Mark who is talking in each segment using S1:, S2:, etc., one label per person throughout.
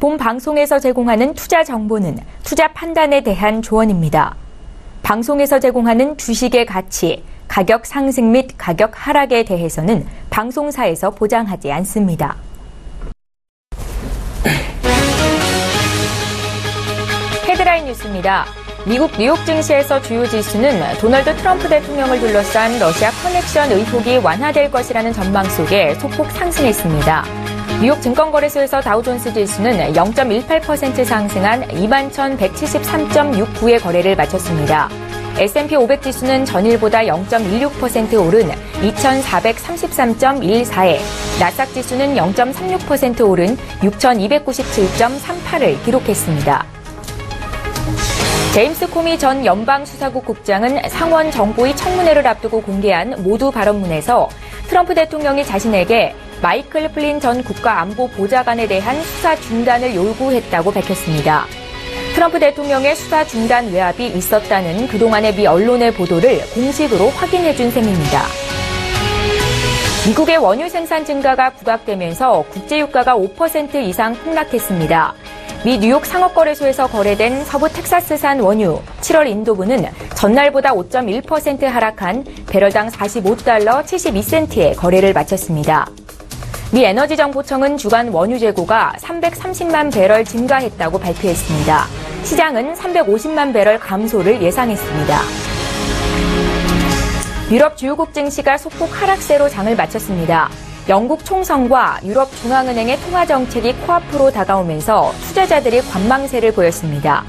S1: 본 방송에서 제공하는 투자 정보는 투자 판단에 대한 조언입니다. 방송에서 제공하는 주식의 가치, 가격 상승 및 가격 하락에 대해서는 방송사에서 보장하지 않습니다. 헤드라인 뉴스입니다. 미국 뉴욕 증시에서 주요 지수는 도널드 트럼프 대통령을 둘러싼 러시아 커넥션 의혹이 완화될 것이라는 전망 속에 소폭 상승했습니다. 뉴욕 증권거래소에서 다우존스 지수는 0.18% 상승한 21,173.69의 거래를 마쳤습니다. S&P 500 지수는 전일보다 0.16% 오른 2,433.14에 나스닥 지수는 0.36% 오른 6,297.38을 기록했습니다. 제임스 코미 전 연방수사국 국장은 상원 정보위 청문회를 앞두고 공개한 모두 발언문에서 트럼프 대통령이 자신에게 마이클 플린 전 국가안보보좌관에 대한 수사 중단을 요구했다고 밝혔습니다. 트럼프 대통령의 수사 중단 외압이 있었다는 그동안의 미 언론의 보도를 공식으로 확인해준 셈입니다. 미국의 원유 생산 증가가 부각되면서 국제유가가 5% 이상 폭락했습니다. 미 뉴욕 상업거래소에서 거래된 서부 텍사스산 원유 7월 인도분은 전날보다 5.1% 하락한 배럴당 45달러 72센트의 거래를 마쳤습니다. 미 에너지정보청은 주간 원유 재고가 330만 배럴 증가했다고 발표했습니다. 시장은 350만 배럴 감소를 예상했습니다. 유럽 주요국 증시가 소폭 하락세로 장을 마쳤습니다. 영국 총선과 유럽 중앙은행의 통화 정책이 코앞으로 다가오면서 투자자들이 관망세를 보였습니다.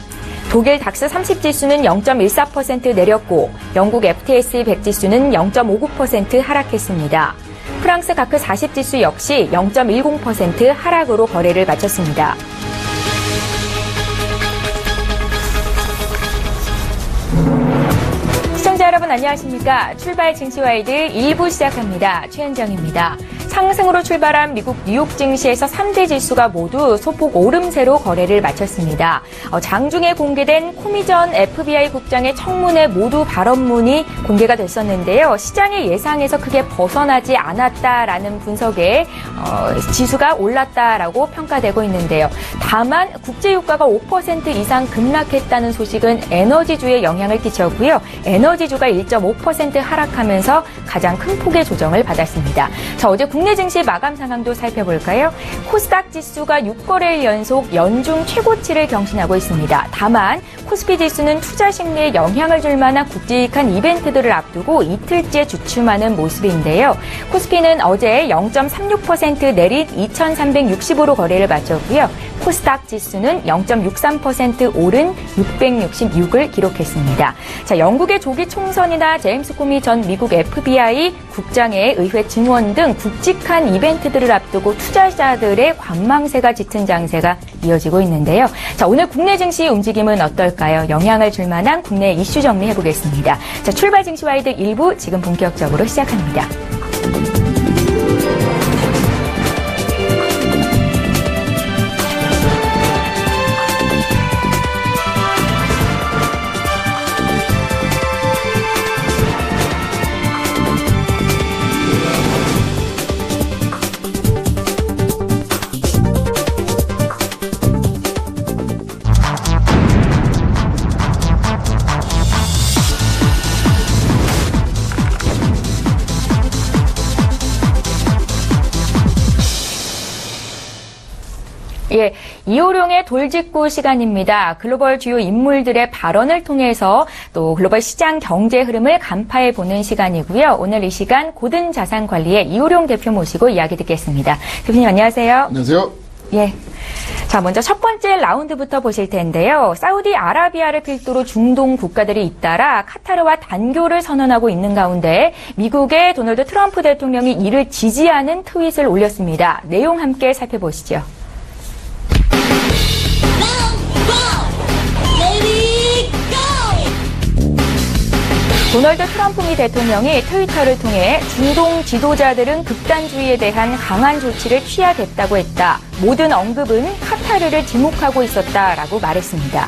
S1: 독일 닥스 30 지수는 0.14% 내렸고 영국 FTSE 100 지수는 0.59% 하락했습니다. 프랑스 가크 40 지수 역시 0.10% 하락으로 거래를 마쳤습니다. 시청자 여러분 안녕하십니까? 출발 증시와이드 1부 시작합니다. 최현정입니다. 상승으로 출발한 미국 뉴욕 증시에서 3대 지수가 모두 소폭 오름세로 거래를 마쳤습니다. 어, 장중에 공개된 코미전 FBI 국장의 청문회 모두 발언문이 공개가 됐었는데요. 시장의 예상에서 크게 벗어나지 않았다라는 분석에 어, 지수가 올랐다라고 평가되고 있는데요. 다만 국제유가가 5% 이상 급락했다는 소식은 에너지주에 영향을 끼쳤고요. 에너지주가 1.5% 하락하면서 가장 큰 폭의 조정을 받았습니다. 자, 어제 국내 증시 마감 상황도 살펴볼까요? 코스닥 지수가 6거래일 연속 연중 최고치를 경신하고 있습니다. 다만 코스피 지수는 투자 심리에 영향을 줄 만한 굵직한 이벤트들을 앞두고 이틀째 주춤하는 모습인데요. 코스피는 어제 0.36% 내린 2,360으로 거래를 마쳤고요. 코스닥 지수는 0.63% 오른 666을 기록했습니다. 자, 영국의 조기 총선이나 제임스 코미 전 미국 FBI 국장의 의회 증언 등 굵직한 이벤트들을 앞두고 투자자들의 관망세가 짙은 장세가 이어지고 있는데요. 자, 오늘 국내 증시 움직임은 어떨까요? 영향을 줄 만한 국내 이슈 정리해 보겠습니다. 자, 출발 증시 와이드 1부 지금 본격적으로 시작합니다. 이호룡의 돌직구 시간입니다. 글로벌 주요 인물들의 발언을 통해서 또 글로벌 시장 경제 흐름을 간파해 보는 시간이고요. 오늘 이 시간 고든 자산 관리의 이호룡 대표 모시고 이야기 듣겠습니다. 대표님 안녕하세요.
S2: 안녕하세요.
S1: 예. 자, 먼저 첫 번째 라운드부터 보실 텐데요. 사우디 아라비아를 필두로 중동 국가들이 잇따라 카타르와 단교를 선언하고 있는 가운데 미국의 도널드 트럼프 대통령이 이를 지지하는 트윗을 올렸습니다. 내용 함께 살펴보시죠. 도널드 트럼프 미 대통령이 트위터를 통해 중동 지도자들은 극단주의에 대한 강한 조치를 취하겠다고 했다. 모든 언급은 카타르를 지목하고 있었다라고 말했습니다.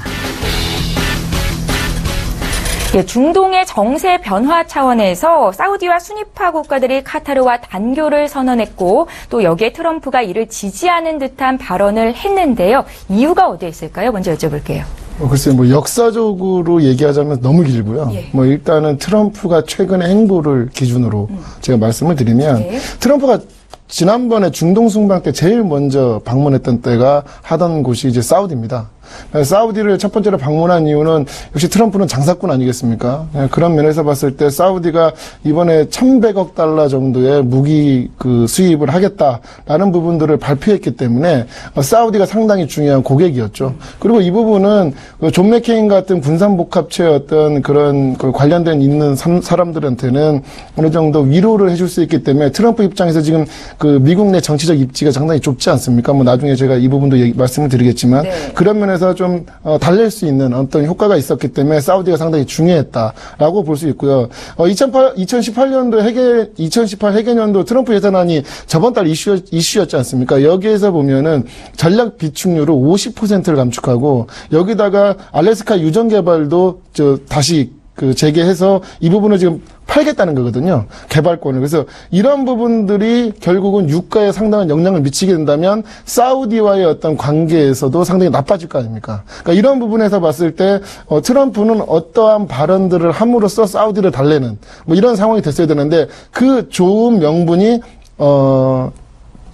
S1: 예, 중동의 정세 변화 차원에서 사우디와 순위파 국가들이 카타르와 단교를 선언했고 또 여기에 트럼프가 이를 지지하는 듯한 발언을 했는데요. 이유가 어디에 있을까요? 먼저 여쭤볼게요.
S2: 어, 글쎄 뭐 역사적으로 얘기하자면 너무 길고요.
S1: 예.
S2: 뭐 일단은 트럼프가 최근의 행보를 기준으로 제가 말씀을 드리면
S1: 네.
S2: 트럼프가 지난번에 중동 순방 때 제일 먼저 방문했던 때가 하던 곳이 이제 사우디입니다. 사우디를 첫 번째로 방문한 이유는 역시 트럼프는 장사꾼 아니겠습니까? 예, 그런 면에서 봤을 때 사우디가 이번에 1,100억 달러 정도의 무기 그 수입을 하겠다라는 부분들을 발표했기 때문에 어, 사우디가 상당히 중요한 고객이었죠. 그리고 이 부분은 그존 맥케인 같은 군산복합체의 어떤 그런 그 관련된 있는 삼- 사람들한테는 어느 정도 위로를 해줄 수 있기 때문에 트럼프 입장에서 지금 그 미국 내 정치적 입지가 상당히 좁지 않습니까? 뭐 나중에 제가 이 부분도 얘기- 말씀을 드리겠지만
S1: 네.
S2: 그런 면에서 좀 어, 달랠 수 있는 어떤 효과가 있었기 때문에 사우디가 상당히 중요했다라고 볼 수 있고요. 어, 2008, 2018년도 해계 2018 해계년도 트럼프 예산안이 저번 달 이슈, 이슈였지 않습니까? 여기에서 보면은 전략 비축률을 50%를 감축하고 여기다가 알래스카 유전 개발도 저 다시 그 재개해서 이 부분을 지금 팔겠다는 거거든요. 개발권을. 그래서 이런 부분들이 결국은 유가에 상당한 영향을 미치게 된다면 사우디와의 어떤 관계에서도 상당히 나빠질 거 아닙니까? 그러니까 이런 부분에서 봤을 때 어, 트럼프는 어떠한 발언들을 함으로써 사우디를 달래는 뭐 이런 상황이 됐어야 되는데 그 좋은 명분이 어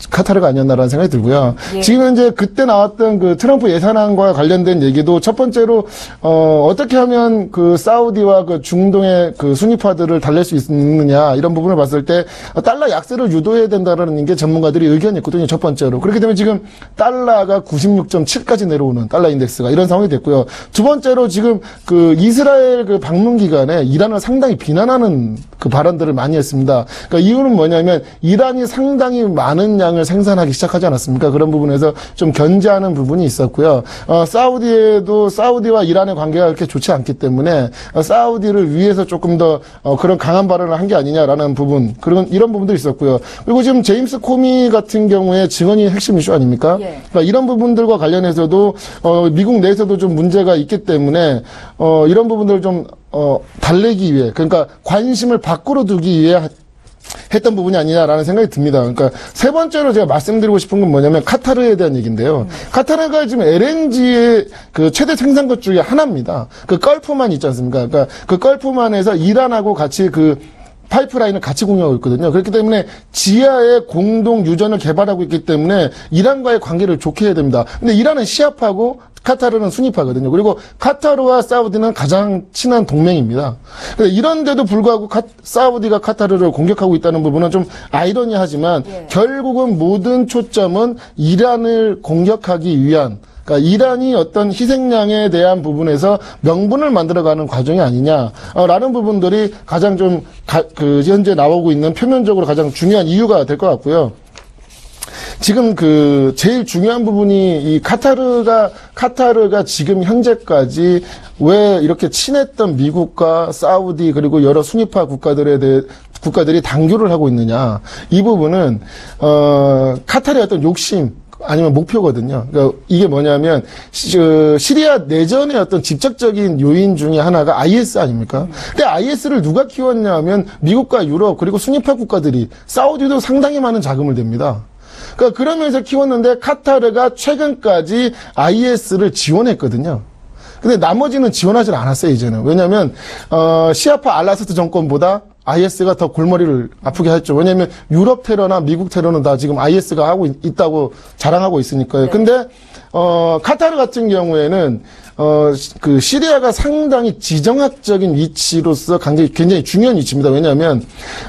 S2: 카타르가 아니었나라는 생각이 들고요.
S1: 예.
S2: 지금 현재 그때 나왔던 그 트럼프 예산안과 관련된 얘기도 첫 번째로 어 어떻게 하면 그 사우디와 그 중동의 그 순위파들을 달랠 수 있느냐 이런 부분을 봤을 때 달러 약세를 유도해야 된다라는 게 전문가들이 의견이 있거든요. 첫 번째로 그렇기 때문에 지금 달러가 96.7까지 내려오는 달러 인덱스가 이런 상황이 됐고요. 두 번째로 지금 그 이스라엘 그 방문 기간에 이란을 상당히 비난하는 그 발언들을 많이 했습니다. 그러니까 이유는 뭐냐면 이란이 상당히 많은 양을 생산하기 시작하지 않았습니까? 그런 부분에서 좀 견제하는 부분이 있었고요. 어, 사우디에도 사우디와 이란의 관계가 그렇게 좋지 않기 때문에 어, 사우디를 위해서 조금 더 어, 그런 강한 발언을 한 게 아니냐라는 부분 그런 이런 부분도 있었고요. 그리고 지금 제임스 코미 같은 경우에 증언이 핵심 이슈 아닙니까?
S1: 예.
S2: 그러니까 이런 부분들과 관련해서도 어, 미국 내에서도 좀 문제가 있기 때문에 어, 이런 부분들을 좀 어, 달래기 위해 그러니까 관심을 밖으로 두기 위해 하- 했던 부분이 아니냐라는 생각이 듭니다. 그러니까 세 번째로 제가 말씀드리고 싶은 건 뭐냐면 카타르에 대한 얘기인데요. 카타르가 지금 LNG의 그 최대 생산국 중에 하나입니다. 그 걸프만 있지 않습니까? 그러니까 그 걸프만에서 이란하고 같이 그 파이프라인을 같이 공유하고 있거든요. 그렇기 때문에 지하에 공동 유전을 개발하고 있기 때문에 이란과의 관계를 좋게 해야 됩니다. 근데 이란은 시아파고 카타르는 순위파거든요. 그리고 카타르와 사우디는 가장 친한 동맹입니다. 근데 이런데도 불구하고 카- 사우디가 카타르를 공격하고 있다는 부분은 좀 아이러니하지만
S1: 예.
S2: 결국은 모든 초점은 이란을 공격하기 위한 그러니까 이란이 어떤 희생양에 대한 부분에서 명분을 만들어가는 과정이 아니냐라는 부분들이 가장 좀그 현재 나오고 있는 표면적으로 가장 중요한 이유가 될 것 같고요. 지금 그 제일 중요한 부분이 이 카타르가 카타르가 지금 현재까지 왜 이렇게 친했던 미국과 사우디 그리고 여러 순위파 국가들에 대해 국가들이 단교를 하고 있느냐 이 부분은 어 카타르의 어떤 욕심 아니면 목표거든요. 그러니까 이게 뭐냐면 시리아 내전의 어떤 직접적인 요인 중에 하나가 IS 아닙니까? 근데 IS를 누가 키웠냐면 미국과 유럽 그리고 순위파 국가들이 사우디도 상당히 많은 자금을 댑니다. 그러니까 그러면서 키웠는데 카타르가 최근까지 IS를 지원했거든요. 근데 나머지는 지원하지 않았어요, 이제는. 왜냐면, 어, 시아파 알라스트 정권보다 IS가 더 골머리를 아프게 했죠. 왜냐면 유럽 테러나 미국 테러는 다 지금 IS가 하고 있, 다고 자랑하고 있으니까요. 근데, 어, 카타르 같은 경우에는, 어, 시- 그 시리아가 상당히 지정학적인 위치로서 굉장히, 굉장히 중요한 위치입니다. 왜냐하면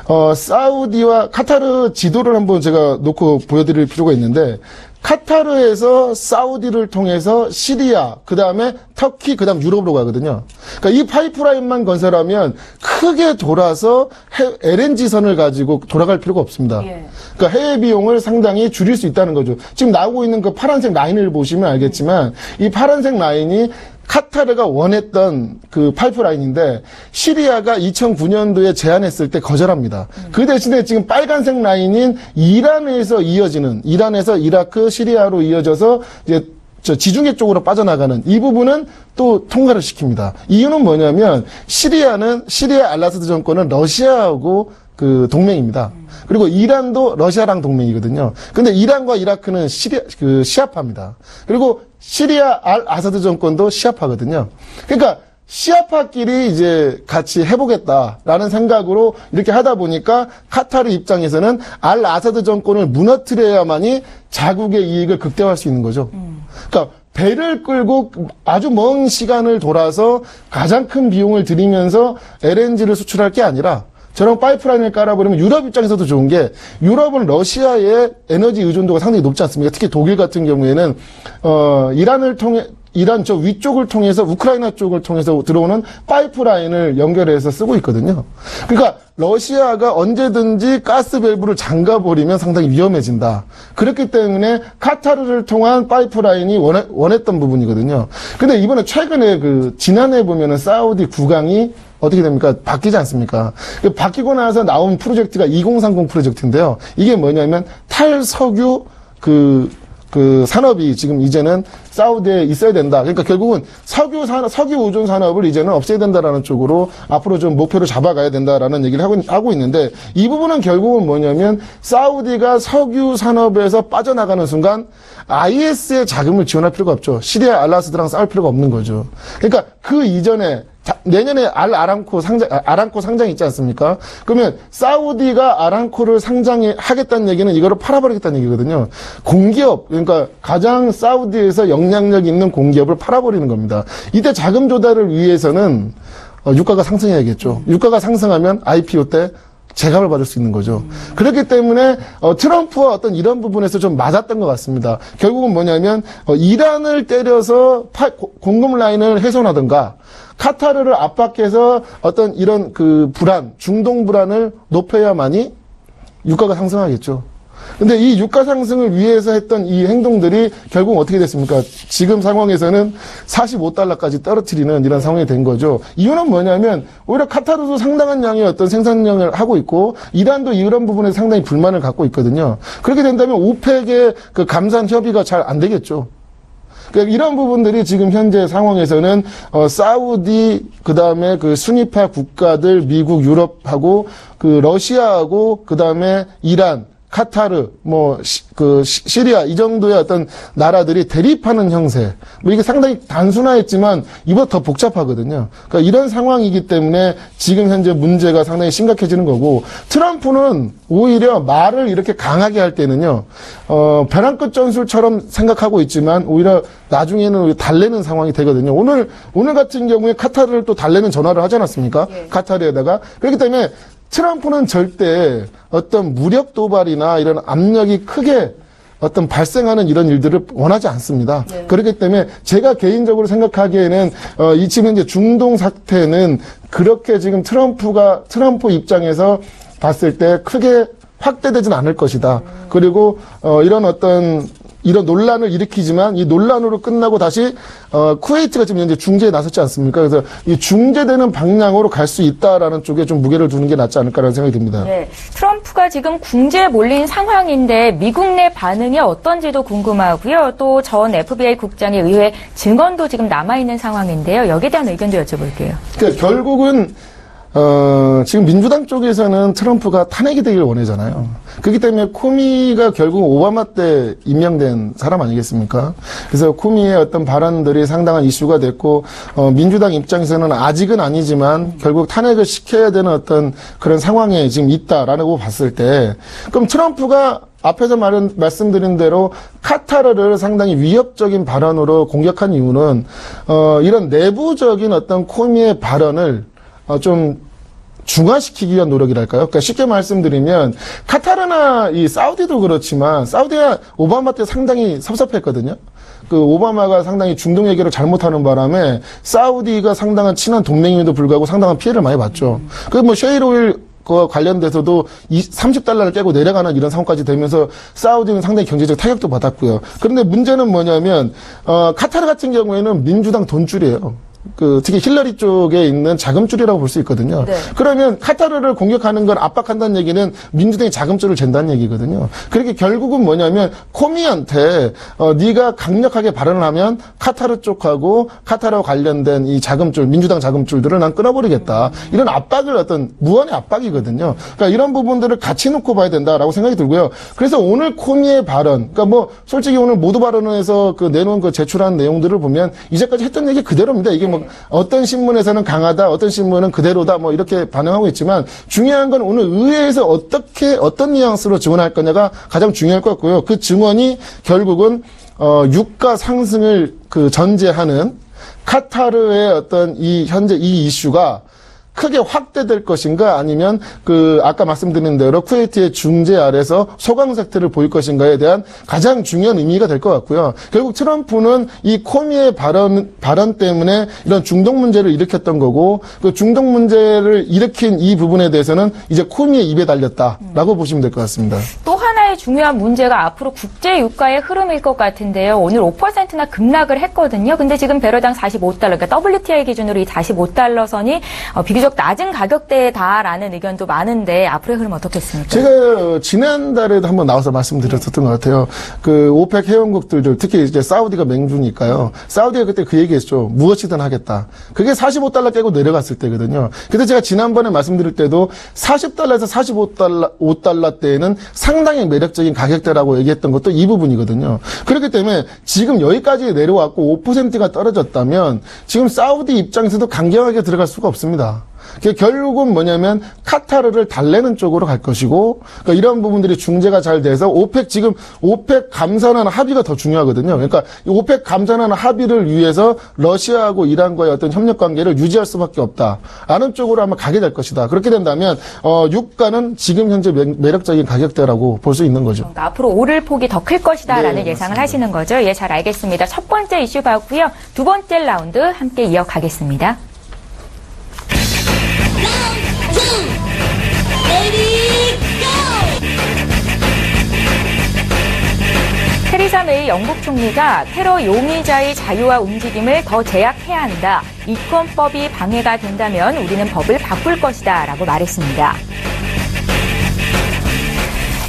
S2: 어, 사우디와 카타르 지도를 한번 제가 놓고 보여드릴 필요가 있는데 카타르에서 사우디를 통해서 시리아, 그 다음에 터키, 그 다음 유럽으로 가거든요. 그러니까 이 파이프라인만 건설하면 크게 돌아서 해- LNG선을 가지고 돌아갈 필요가 없습니다.
S1: 예.
S2: 그러니까 해외 비용을 상당히 줄일 수 있다는 거죠. 지금 나오고 있는 그 파란색 라인을 보시면 알겠지만 이 파란색 라인이 카타르가 원했던 그 파이프라인인데 시리아가 2009년도에 제안했을 때 거절합니다. 그 대신에 지금 빨간색 라인인 이란에서 이어지는 이란에서 이라크, 시리아로 이어져서 이제 저 지중해 쪽으로 빠져나가는 이 부분은 또 통과를 시킵니다. 이유는 뭐냐면 시리아는 시리아 알라스드 정권은 러시아하고 그 동맹입니다. 그리고 이란도 러시아랑 동맹이거든요. 근데 이란과 이라크는 시리아 그 시아파입니다. 그리고 시리아 알 아사드 정권도 시아파거든요. 그러니까 시아파끼리 이제 같이 해보겠다라는 생각으로 이렇게 하다 보니까 카타르 입장에서는 알 아사드 정권을 무너뜨려야만이 자국의 이익을 극대화할 수 있는 거죠. 그러니까 배를 끌고 아주 먼 시간을 돌아서 가장 큰 비용을 들이면서 LNG를 수출할 게 아니라 저런 파이프라인을 깔아 버리면 유럽 입장에서도 좋은 게 유럽은 러시아의 에너지 의존도가 상당히 높지 않습니까? 특히 독일 같은 경우에는 어 이란을 통해 이란 저 위쪽을 통해서 우크라이나 쪽을 통해서 들어오는 파이프라인을 연결해서 쓰고 있거든요. 그러니까 러시아가 언제든지 가스 밸브를 잠가 버리면 상당히 위험해진다. 그렇기 때문에 카타르를 통한 파이프라인이 원해, 원했던 부분이거든요. 근데 이번에 최근에 그 지난해 보면은 사우디 국왕이 어떻게 됩니까? 바뀌지 않습니까? 그 바뀌고 나서 나온 프로젝트가 2030 프로젝트인데요. 이게 뭐냐면 탈석유 그, 그 산업이 지금 이제는 사우디에 있어야 된다. 그러니까 결국은 석유 산업, 석유 의존 산업을 이제는 없애야 된다라는 쪽으로 앞으로 좀 목표를 잡아가야 된다라는 얘기를 하고, 하고 있는데 이 부분은 결국은 뭐냐면 사우디가 석유 산업에서 빠져나가는 순간 IS의 자금을 지원할 필요가 없죠. 시리아 알라스드랑 싸울 필요가 없는 거죠. 그러니까 그 이전에 자, 내년에 알 아람코 상장 아, 아람코 상장 있지 않습니까? 그러면 사우디가 아람코를 상장해 하겠다는 얘기는 이거를 팔아버리겠다는 얘기거든요. 공기업 그러니까 가장 사우디에서 영향력 있는 공기업을 팔아버리는 겁니다. 이때 자금 조달을 위해서는 어, 유가가 상승해야겠죠. 유가가 상승하면 IPO 때 제값을 받을 수 있는 거죠. 그렇기 때문에 어, 트럼프와 어떤 이런 부분에서 좀 맞았던 것 같습니다. 결국은 뭐냐면 어, 이란을 때려서 파- 고- 공급 라인을 훼손하든가 카타르를 압박해서 어떤 이런 그 불안, 중동 불안을 높여야만이 유가가 상승하겠죠. 근데 이 유가 상승을 위해서 했던 이 행동들이 결국 어떻게 됐습니까? 지금 상황에서는 45달러까지 떨어뜨리는 이런 상황이 된 거죠. 이유는 뭐냐면 오히려 카타르도 상당한 양의 어떤 생산량을 하고 있고 이란도 이런 부분에 상당히 불만을 갖고 있거든요. 그렇게 된다면 오펙의 그 감산 협의가 잘 안 되겠죠. 그러니까 이런 부분들이 지금 현재 상황에서는 어, 사우디 그다음에 그 순위파 국가들 미국 유럽하고 그 러시아하고 그다음에 이란 카타르 뭐그 시 리아 이 정도의 어떤 나라들이 대립하는 형세 뭐 이게 상당히 단순화했지만 이보다 더 복잡하거든요. 그러니까 이런 상황이기 때문에 지금 현재 문제가 상당히 심각해지는 거고 트럼프는 오히려 말을 이렇게 강하게 할 때는요 어 벼랑 끝 전술처럼 생각하고 있지만 오히려 나중에는 달래는 상황이 되거든요. 오늘 오늘 같은 경우에 카타르를 또 달래는 전화를 하지 않았습니까? 카타르에다가 그렇기 때문에 트럼프는 절대 어떤 무력 도발이나 이런 압력이 크게 어떤 발생하는 이런 일들을 원하지 않습니다. 그렇기 때문에 제가 개인적으로 생각하기에는 어, 이 지금 현재 중동 사태는 그렇게 지금 트럼프가 트럼프 입장에서 봤을 때 크게 확대되진 않을 것이다. 그리고 어, 이런 어떤 이런 논란을 일으키지만 이 논란으로 끝나고 다시 어, 쿠웨이트가 지금 현재 중재에 나섰지 않습니까? 그래서 이 중재되는 방향으로 갈 수 있다라는 쪽에 좀 무게를 두는 게 낫지 않을까라는 생각이 듭니다.
S1: 네, 트럼프가 지금 궁지에 몰린 상황인데 미국 내 반응이 어떤지도 궁금하고요. 또 전 FBI 국장의 의회 증언도 지금 남아 있는 상황인데요. 여기에 대한 의견도 여쭤볼게요.
S2: 그러니까 결국은 어, 지금 민주당 쪽에서는 트럼프가 탄핵이 되길 원하잖아요. 그렇기 때문에 코미가 결국 오바마 때 임명된 사람 아니겠습니까? 그래서 코미의 어떤 발언들이 상당한 이슈가 됐고, 어, 민주당 입장에서는 아직은 아니지만 결국 탄핵을 시켜야 되는 어떤 그런 상황에 지금 있다라고 봤을 때, 그럼 트럼프가 앞에서 말은, 말씀드린 대로 카타르를 상당히 위협적인 발언으로 공격한 이유는, 어, 이런 내부적인 어떤 코미의 발언을 어, 좀 중화시키기 위한 노력이랄까요? 그러니까 쉽게 말씀드리면 카타르나 이 사우디도 그렇지만 사우디가 오바마 때 상당히 섭섭했거든요. 그 오바마가 상당히 중동 얘기를 잘못하는 바람에 사우디가 상당한 친한 동맹임에도 불구하고 상당한 피해를 많이 봤죠. 그뭐 쉐일 그 관련돼서도 30달러를 깨고 내려가는 이런 상황까지 되면서 사우디는 상당히 경제적 타격도 받았고요. 그런데 문제는 뭐냐면 어, 카타르 같은 경우에는 민주당 돈줄이에요. 그 특히 힐러리 쪽에 있는 자금줄이라고 볼 수 있거든요.
S1: 네.
S2: 그러면 카타르를 공격하는 걸 압박한다는 얘기는 민주당이 자금줄을 잰다는 얘기거든요. 그렇게 결국은 뭐냐면 코미한테 어, 네가 강력하게 발언을 하면 카타르 쪽하고 카타르와 관련된 이 자금줄, 민주당 자금줄들을 난 끊어버리겠다. 이런 압박을 어떤 무언의 압박이거든요. 그러니까 이런 부분들을 같이 놓고 봐야 된다라고 생각이 들고요. 그래서 오늘 코미의 발언, 그러니까 뭐 솔직히 오늘 모두 발언에서 그 내놓은 그 제출한 내용들을 보면 이제까지 했던 얘기 그대로입니다. 이게 뭐 어떤 신문에서는 강하다, 어떤 신문은 그대로다, 뭐 이렇게 반응하고 있지만 중요한 건 오늘 의회에서 어떻게 어떤 뉘앙스로 증언할 거냐가 가장 중요할 것 같고요. 그 증언이 결국은 어, 유가 상승을 그 전제하는 카타르의 어떤 이 현재 이 이슈가 크게 확대될 것인가 아니면 그 아까 말씀드린 대로 쿠웨이트의 중재 아래서 소강 사태를 보일 것인가에 대한 가장 중요한 의미가 될 것 같고요. 결국 트럼프는 이 코미의 발언 발언 때문에 이런 중동 문제를 일으켰던 거고 그 중동 문제를 일으킨 이 부분에 대해서는 이제 코미의 입에 달렸다라고 보시면 될 것 같습니다.
S1: 또 하나의 중요한 문제가 앞으로 국제 유가의 흐름일 것 같은데요. 오늘 5%나 급락을 했거든요. 근데 지금 배럴당 45달러, 그러니까 WTI 기준으로 이 45달러 선이 어, 비교적 낮은 가격대다라는 의견도 많은데 앞으로의 흐름 어떻겠습니까?
S2: 제가 지난달에도 한번 나와서 말씀드렸었던 것 같아요. 그 오펙 회원국들, 특히 이제 사우디가 맹주니까요. 사우디가 그때 그 얘기했죠. 무엇이든 하겠다. 그게 45달러 깨고 내려갔을 때거든요. 근데 제가 지난번에 말씀드릴 때도 40달러에서 45달러, 5달러 대에는 상당히 매력적인 가격대라고 얘기했던 것도 이 부분이거든요. 그렇기 때문에 지금 여기까지 내려왔고 5%가 떨어졌다면 지금 사우디 입장에서도 강경하게 들어갈 수가 없습니다. 그게 결국은 뭐냐면 카타르를 달래는 쪽으로 갈 것이고 그러니까 이런 부분들이 중재가 잘 돼서 OPEC 지금 OPEC 감산하는 합의가 더 중요하거든요. 그러니까 이 OPEC 감산하는 합의를 위해서 러시아하고 이란과의 어떤 협력 관계를 유지할 수밖에 없다라는 쪽으로 아마 가게 될 것이다. 그렇게 된다면 어, 유가는 지금 현재 매- 매력적인 가격대라고 볼 수 있는 거죠.
S1: 그러니까 앞으로 오를 폭이 더 클 것이다라는
S2: 네,
S1: 예상을 하시는 거죠. 예, 잘 알겠습니다. 첫 번째 이슈 봤고요. 두 번째 라운드 함께 이어가겠습니다. 메이 영국 총리가 테러 용의자의 자유와 움직임을 더 제약해야 한다. 이권법이 방해가 된다면 우리는 법을 바꿀 것이다. 라고 말했습니다.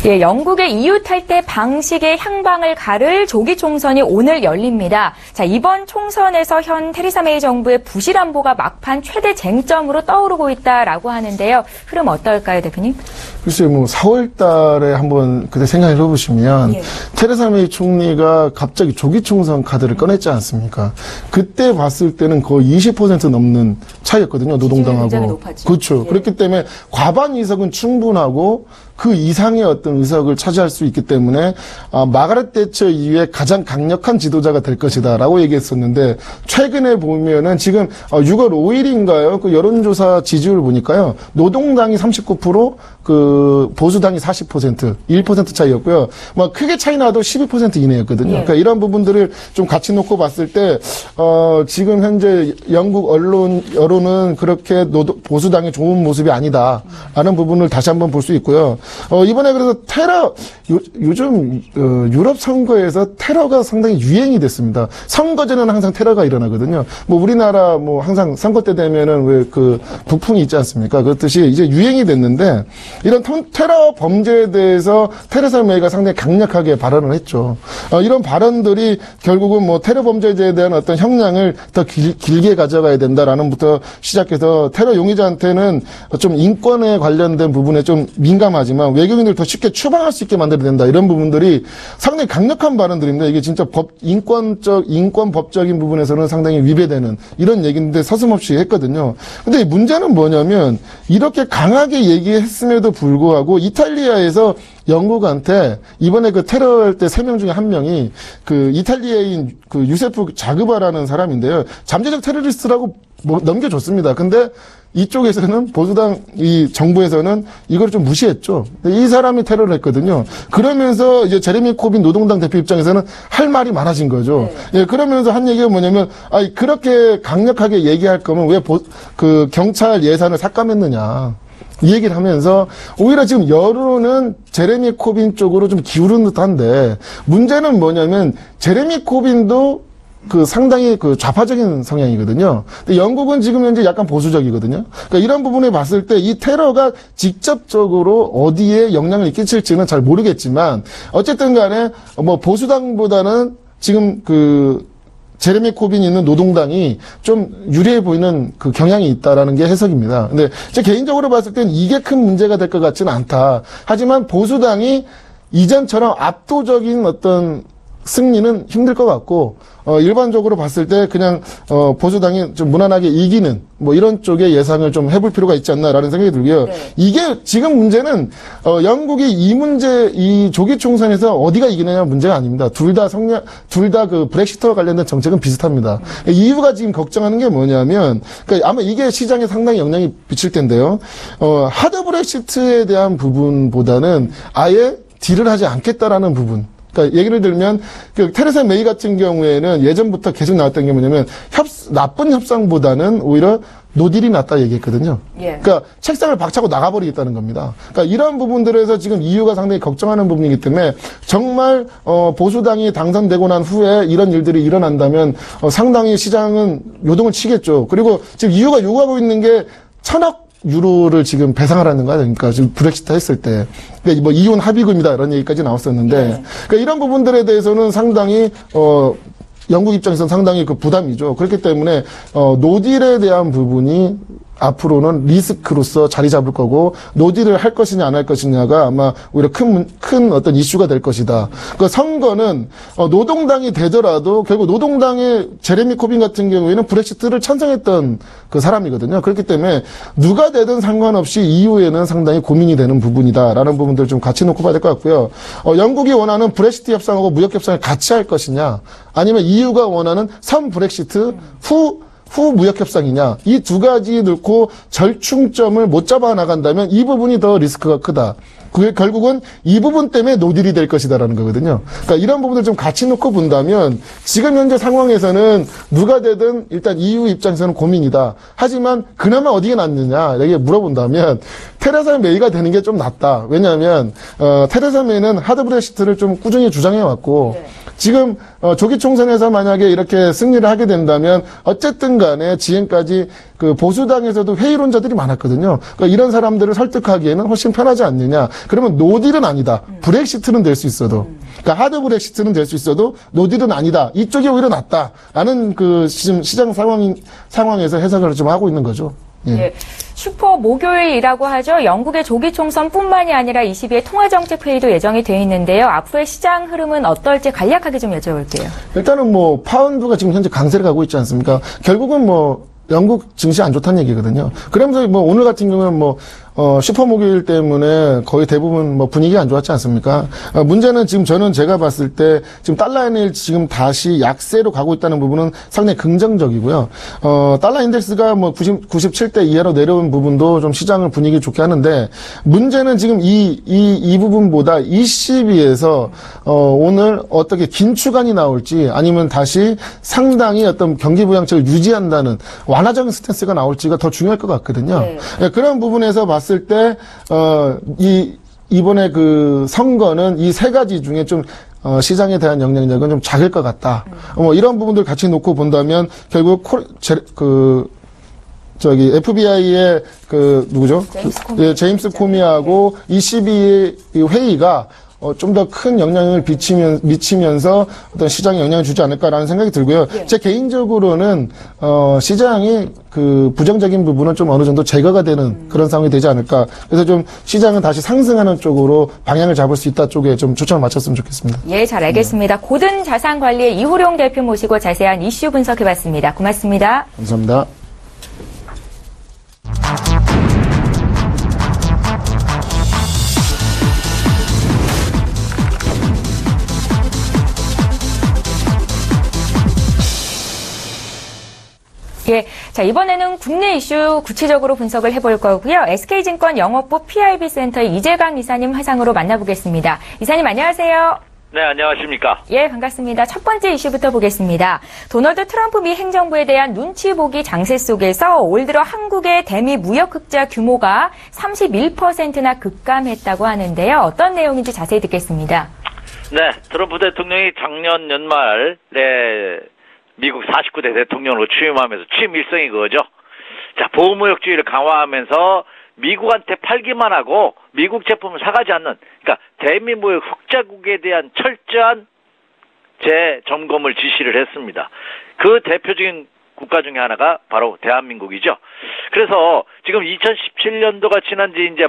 S1: 예, 영국의 EU 탈퇴 방식의 향방을 가를 조기 총선이 오늘 열립니다. 자, 이번 총선에서 현 테리사 메이 정부의 부실 안보가 막판 최대 쟁점으로 떠오르고 있다라고 하는데요. 흐름 어떨까요, 대표님?
S2: 글쎄요, 뭐 4월 달에 한번 그때 생각을 해보시면
S1: 예.
S2: 테레사 메이 총리가 갑자기 조기 총선 카드를 꺼냈지 않습니까? 그때 봤을 때는 거의 20% 넘는 차이였거든요, 노동당하고. 그렇죠.
S1: 예.
S2: 그렇기 때문에 과반 이석은 충분하고 그 이상의 어떤 의석을 차지할 수 있기 때문에 아, 마가렛 대처 이후에 가장 강력한 지도자가 될 것이다라고 얘기했었는데 최근에 보면은 지금 어, 6월 5일인가요? 그 여론조사 지지율 보니까요. 노동당이 39%, 그 보수당이 40%, 1% 차이였고요. 뭐 크게 차이 나도 12% 이내였거든요.
S1: 예.
S2: 그러니까 이런 부분들을 좀 같이 놓고 봤을 때 어, 지금 현재 영국 언론 여론은 그렇게 노동, 보수당이 좋은 모습이 아니다라는 부분을 다시 한번 볼 수 있고요. 어, 이번에 그래서 테러 요, 즘 유럽 선거에서 테러가 상당히 유행이 됐습니다. 선거 전에는 항상 테러가 일어나거든요. 뭐 우리나라 뭐 항상 선거 때 되면은 왜 그 북풍이 있지 않습니까? 그렇듯이 이제 유행이 됐는데 이런 통- 테러 범죄에 대해서 테레사 메이가 상당히 강력하게 발언을 했죠. 어, 이런 발언들이 결국은 뭐 테러 범죄에 대한 어떤 형량을 더 길, 길게 가져가야 된다라는부터 시작해서 테러 용의자한테는 좀 인권에 관련된 부분에 좀 민감하지만 외국인들 더 쉽게 추방할 수 있게 만들어야 된다 이런 부분들이 상당히 강력한 발언들입니다. 이게 진짜 법 인권적 인권 법적인 부분에서는 상당히 위배되는 이런 얘기인데 서슴없이 했거든요. 근데 문제는 뭐냐면 이렇게 강하게 얘기했음에도 불구하고 이탈리아에서 영국한테 이번에 그 테러할 때 세 명 중에 한 명이 그 이탈리아인 그 유세프 자그바라는 사람인데요. 잠재적 테러리스트라고 뭐 넘겨줬습니다. 근데 이쪽에서는 보수당 이 정부에서는 이걸 좀 무시했죠. 이 사람이 테러를 했거든요. 그러면서 이제 제레미 코빈 노동당 대표 입장에서는 할 말이 많아진 거죠. 예, 그러면서 한 얘기가 뭐냐면 아 그렇게 강력하게 얘기할 거면 왜 그 경찰 예산을 삭감했느냐. 이 얘기를 하면서 오히려 지금 여론은 제레미 코빈 쪽으로 좀 기울은 듯한데 문제는 뭐냐면 제레미 코빈도 그 상당히 그 좌파적인 성향이거든요. 근데 영국은 지금 현재 약간 보수적이거든요. 그러니까 이런 부분에 봤을 때 이 테러가 직접적으로 어디에 영향을 끼칠지는 잘 모르겠지만 어쨌든 간에 뭐 보수당보다는 지금 그 제레미 코빈이 있는 노동당이 좀 유리해 보이는 그 경향이 있다라는 게 해석입니다. 근데 제 개인적으로 봤을 땐 이게 큰 문제가 될 것 같지는 않다. 하지만 보수당이 이전처럼 압도적인 어떤 승리는 힘들 것 같고 어, 일반적으로 봤을 때 그냥 어, 보수당이 좀 무난하게 이기는 뭐 이런 쪽의 예상을 좀 해볼 필요가 있지 않나라는 생각이 들고요.
S1: 네.
S2: 이게 지금 문제는 어, 영국이 이 문제 이 조기 총선에서 어디가 이기느냐 문제가 아닙니다. 둘 다 성향 둘다 그 브렉시트와 관련된 정책은 비슷합니다. 이유가 지금 걱정하는 게 뭐냐면 그러니까 아마 이게 시장에 상당히 영향이 미칠 텐데요. 어, 하드 브렉시트에 대한 부분보다는 아예 딜을 하지 않겠다라는 부분. 그러니까 얘기를 들면 그 테레사 메이 같은 경우에는 예전부터 계속 나왔던 게 뭐냐면 협 나쁜 협상보다는 오히려 노딜이 낫다 얘기했거든요.
S1: 예.
S2: 그러니까 책상을 박차고 나가버리겠다는 겁니다. 그러니까 이런 부분들에서 지금 이유가 상당히 걱정하는 부분이기 때문에 정말 어, 보수당이 당선되고 난 후에 이런 일들이 일어난다면 어, 상당히 시장은 요동을 치겠죠. 그리고 지금 이유가 요구하고 있는 게 천억 유로를 지금 배상하라는 거야. 그러니까 지금 브렉시트 했을 때. 그러니까 뭐 이혼 합의금이다 이런 얘기까지 나왔었는데. 그러니까 이런 부분들에 대해서는 상당히 어 영국 입장에서는 상당히 그 부담이죠. 그렇기 때문에 어 노딜에 대한 부분이 앞으로는 리스크로서 자리 잡을 거고 노딜을 할 것이냐 안 할 것이냐가 아마 오히려 큰, 문- 큰 어떤 이슈가 될 것이다. 그 선거는 어, 노동당이 되더라도 결국 노동당의 제레미 코빈 같은 경우에는 브렉시트를 찬성했던 그 사람이거든요. 그렇기 때문에 누가 되든 상관없이 이후에는 상당히 고민이 되는 부분이다라는 부분들 좀 같이 놓고 봐야 될 것 같고요. 어, 영국이 원하는 브렉시트 협상하고 무역 협상을 같이 할 것이냐 아니면 EU가 원하는 선 브렉시트 후 후 무역 협상이냐 이 두 가지 넣고 절충점을 못 잡아 나간다면 이 부분이 더 리스크가 크다. 그게 결국은 이 부분 때문에 노딜이 될 것이다라는 거거든요. 그러니까 이런 부분들 좀 같이 놓고 본다면 지금 현재 상황에서는 누가 되든 일단 EU 입장에서는 고민이다. 하지만 그나마 어디가 낫느냐 이렇게 물어본다면 테레사 메이가 되는 게 좀 낫다. 왜냐하면 어, 테레사 메이는 하드 브렉시트를 좀 꾸준히 주장해 왔고 지금 어, 조기 총선에서 만약에 이렇게 승리를 하게 된다면 어쨌든 간에 지금까지 그 보수당에서도 회의론자들이 많았거든요. 그러니까 이런 사람들을 설득하기에는 훨씬 편하지 않느냐. 그러면 노딜은 아니다. 브렉시트는 될 수 있어도. 그러니까 하드 브렉시트는 될 수 있어도 노딜은 아니다. 이쪽이 오히려 낫다 라는 그 지금 시장 상황 상황에서 해석을 좀 하고 있는 거죠. 예.
S1: 예. 슈퍼 목요일이라고 하죠. 영국의 조기 총선뿐만이 아니라 ECB 통화정책 회의도 예정이 돼 있는데요. 앞으로의 시장 흐름은 어떨지 간략하게 좀 여쭤볼게요.
S2: 일단은 뭐 파운드가 지금 현재 강세를 가고 있지 않습니까? 결국은 뭐 영국 증시 안 좋다는 얘기거든요. 그러면서 뭐 오늘 같은 경우는 뭐 어, 슈퍼 목요일 때문에 거의 대부분 뭐 분위기가 안 좋았지 않습니까? 어, 문제는 지금 저는 제가 봤을 때 지금 달러 엔을 지금 다시 약세로 가고 있다는 부분은 상당히 긍정적이고요. 어, 달러 인덱스가 뭐 90, 97대 이하로 내려온 부분도 좀 시장을 분위기 좋게 하는데 문제는 지금 이, 이, 이 부분보다 22에서 어, 오늘 어떻게 긴축안이 나올지 아니면 다시 상당히 어떤 경기 부양책을 유지한다는 완화적인 스탠스가 나올지가 더 중요할 것 같거든요.
S1: 네.
S2: 예, 그런 부분에서 봤을 때, 어, 이, 이번에 그 선거는 이 세 가지 중에 좀, 어, 시장에 대한 영향력은 좀 작을 것 같다. 어, 뭐 이런 부분들 같이 놓고 본다면 결국 코, 제, 그, 저기 FBI의 그 누구죠?
S1: 제임스 코미.
S2: 예, 제임스 코미하고 22의 이 회의가 어, 좀 더 큰 영향을 비치면, 미치면서 어떤 시장에 영향을 주지 않을까라는 생각이 들고요.
S1: 예.
S2: 제 개인적으로는, 어, 시장이 그 부정적인 부분은 좀 어느 정도 제거가 되는
S1: 음.
S2: 그런 상황이 되지 않을까. 그래서 좀 시장은 다시 상승하는 쪽으로 방향을 잡을 수 있다 쪽에 좀 초점을 맞췄으면 좋겠습니다.
S1: 예, 잘 알겠습니다. 고든 자산관리의 이호룡 대표 모시고 자세한 이슈 분석해봤습니다. 고맙습니다.
S2: 감사합니다.
S1: 예, 자 이번에는 국내 이슈 구체적으로 분석을 해볼 거고요. SK증권 영업부 PIB 센터의 이재강 이사님 화상으로 만나보겠습니다. 이사님 안녕하세요.
S3: 네, 안녕하십니까.
S1: 예, 반갑습니다. 첫 번째 이슈부터 보겠습니다. 도널드 트럼프 미 행정부에 대한 눈치 보기 장세 속에서 올 들어 한국의 대미 무역 흑자 규모가 31%나 급감했다고 하는데요. 어떤 내용인지 자세히 듣겠습니다.
S3: 네, 트럼프 대통령이 작년 연말에 미국 49대 대통령으로 취임하면서 취임 일성이 그거죠. 자, 보호무역주의를 강화하면서 미국한테 팔기만 하고 미국 제품을 사가지 않는 그러니까 대미무역 흑자국에 대한 철저한 재점검을 지시를 했습니다. 그 대표적인 국가 중에 하나가 바로 대한민국이죠. 그래서 지금 2017년도가 지난 지 이제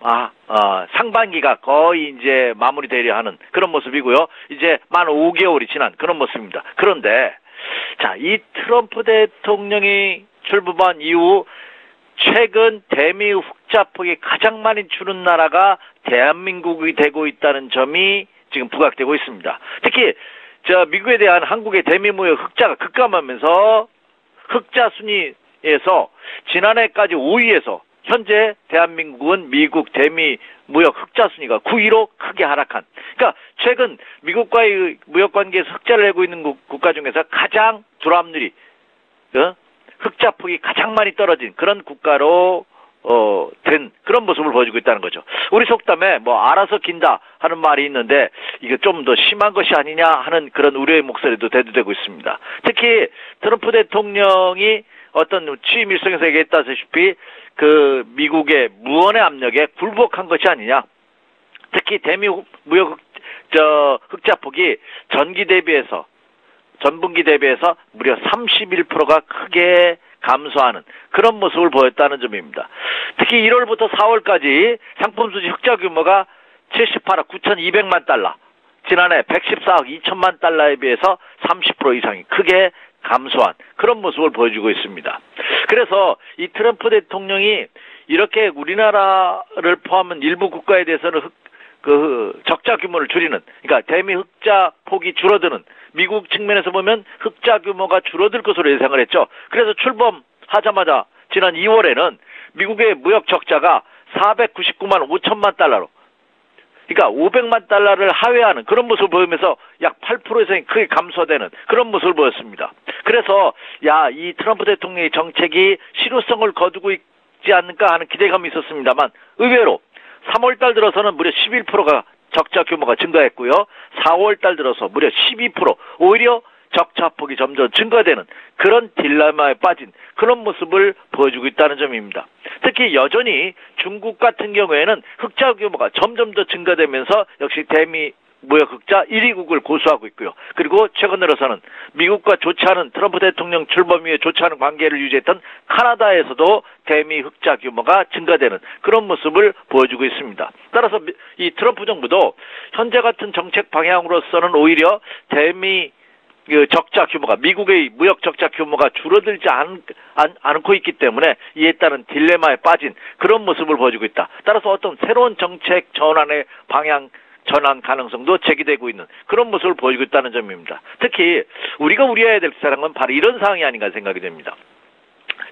S3: 아, 아, 상반기가 거의 이제 마무리되려 하는 그런 모습이고요. 이제 만 5개월이 지난 그런 모습입니다. 그런데 자, 이 트럼프 대통령이 출범한 이후 최근 대미 흑자폭이 가장 많이 주는 나라가 대한민국이 되고 있다는 점이 지금 부각되고 있습니다. 특히 저 미국에 대한 한국의 대미 무역 흑자가 급감하면서 흑자 순위에서 지난해까지 5위에서 현재 대한민국은 미국 대미 무역 흑자 순위가 9위로 크게 하락한. 그러니까 최근 미국과의 무역 관계에서 흑자를 내고 있는 국- 국가 중에서 가장 불합률이 어? 흑자 폭이 가장 많이 떨어진 그런 국가로 어, 된 그런 모습을 보여주고 있다는 거죠. 우리 속담에 뭐 알아서 긴다 하는 말이 있는데 이게 좀 더 심한 것이 아니냐 하는 그런 우려의 목소리도 대두되고 있습니다. 특히 트럼프 대통령이 어떤 취임 일성에서 얘기했다시피 그 미국의 무언의 압력에 굴복한 것이 아니냐. 특히 대미 무역 흑, 저 흑자폭이 전기 대비해서 전분기 대비해서 무려 31%가 크게 감소하는 그런 모습을 보였다는 점입니다. 특히 1월부터 4월까지 상품 수지 흑자 규모가 78억 9,200만 달러, 지난해 114억 2천만 달러에 비해서 30% 이상이 크게 감소한 그런 모습을 보여주고 있습니다. 그래서 이 트럼프 대통령이 이렇게 우리나라를 포함한 일부 국가에 대해서는 흑, 그 적자 규모를 줄이는 그러니까 대미 흑자 폭이 줄어드는 미국 측면에서 보면 흑자 규모가 줄어들 것으로 예상을 했죠. 그래서 출범하자마자 지난 2월에는 미국의 무역 적자가 499만 5천만 달러로 그러니까 500만 달러를 하회하는 그런 모습을 보이면서 약 8% 이상이 크게 감소되는 그런 모습을 보였습니다. 그래서 야 이 트럼프 대통령의 정책이 실효성을 거두고 있지 않을까 하는 기대감이 있었습니다만 의외로 3월 달 들어서는 무려 11%가 적자 규모가 증가했고요. 4월 달 들어서 무려 12% 오히려 적자 폭이 점점 증가되는 그런 딜레마에 빠진 그런 모습을 보여주고 있다는 점입니다. 특히 여전히 중국 같은 경우에는 흑자 규모가 점점 더 증가되면서 역시 대미 무역 흑자 1위국을 고수하고 있고요. 그리고 최근 들어서는 미국과 좋지 않은 트럼프 대통령 출범 이후에 좋지 않은 관계를 유지했던 카나다에서도 대미 흑자 규모가 증가되는 그런 모습을 보여주고 있습니다. 따라서 미- 이 트럼프 정부도 현재 같은 정책 방향으로서는 오히려 대미 그 적자 규모가 미국의 무역 적자 규모가 줄어들지 않, 않, 않 고 있기 때문에 이에 따른 딜레마에 빠진 그런 모습을 보여주고 있다. 따라서 어떤 새로운 정책 전환의 방향 전환 가능성도 제기되고 있는 그런 모습을 보여주고 있다는 점입니다. 특히 우리가 우려해야 될 사항은 바로 이런 상황이 아닌가 생각이 됩니다.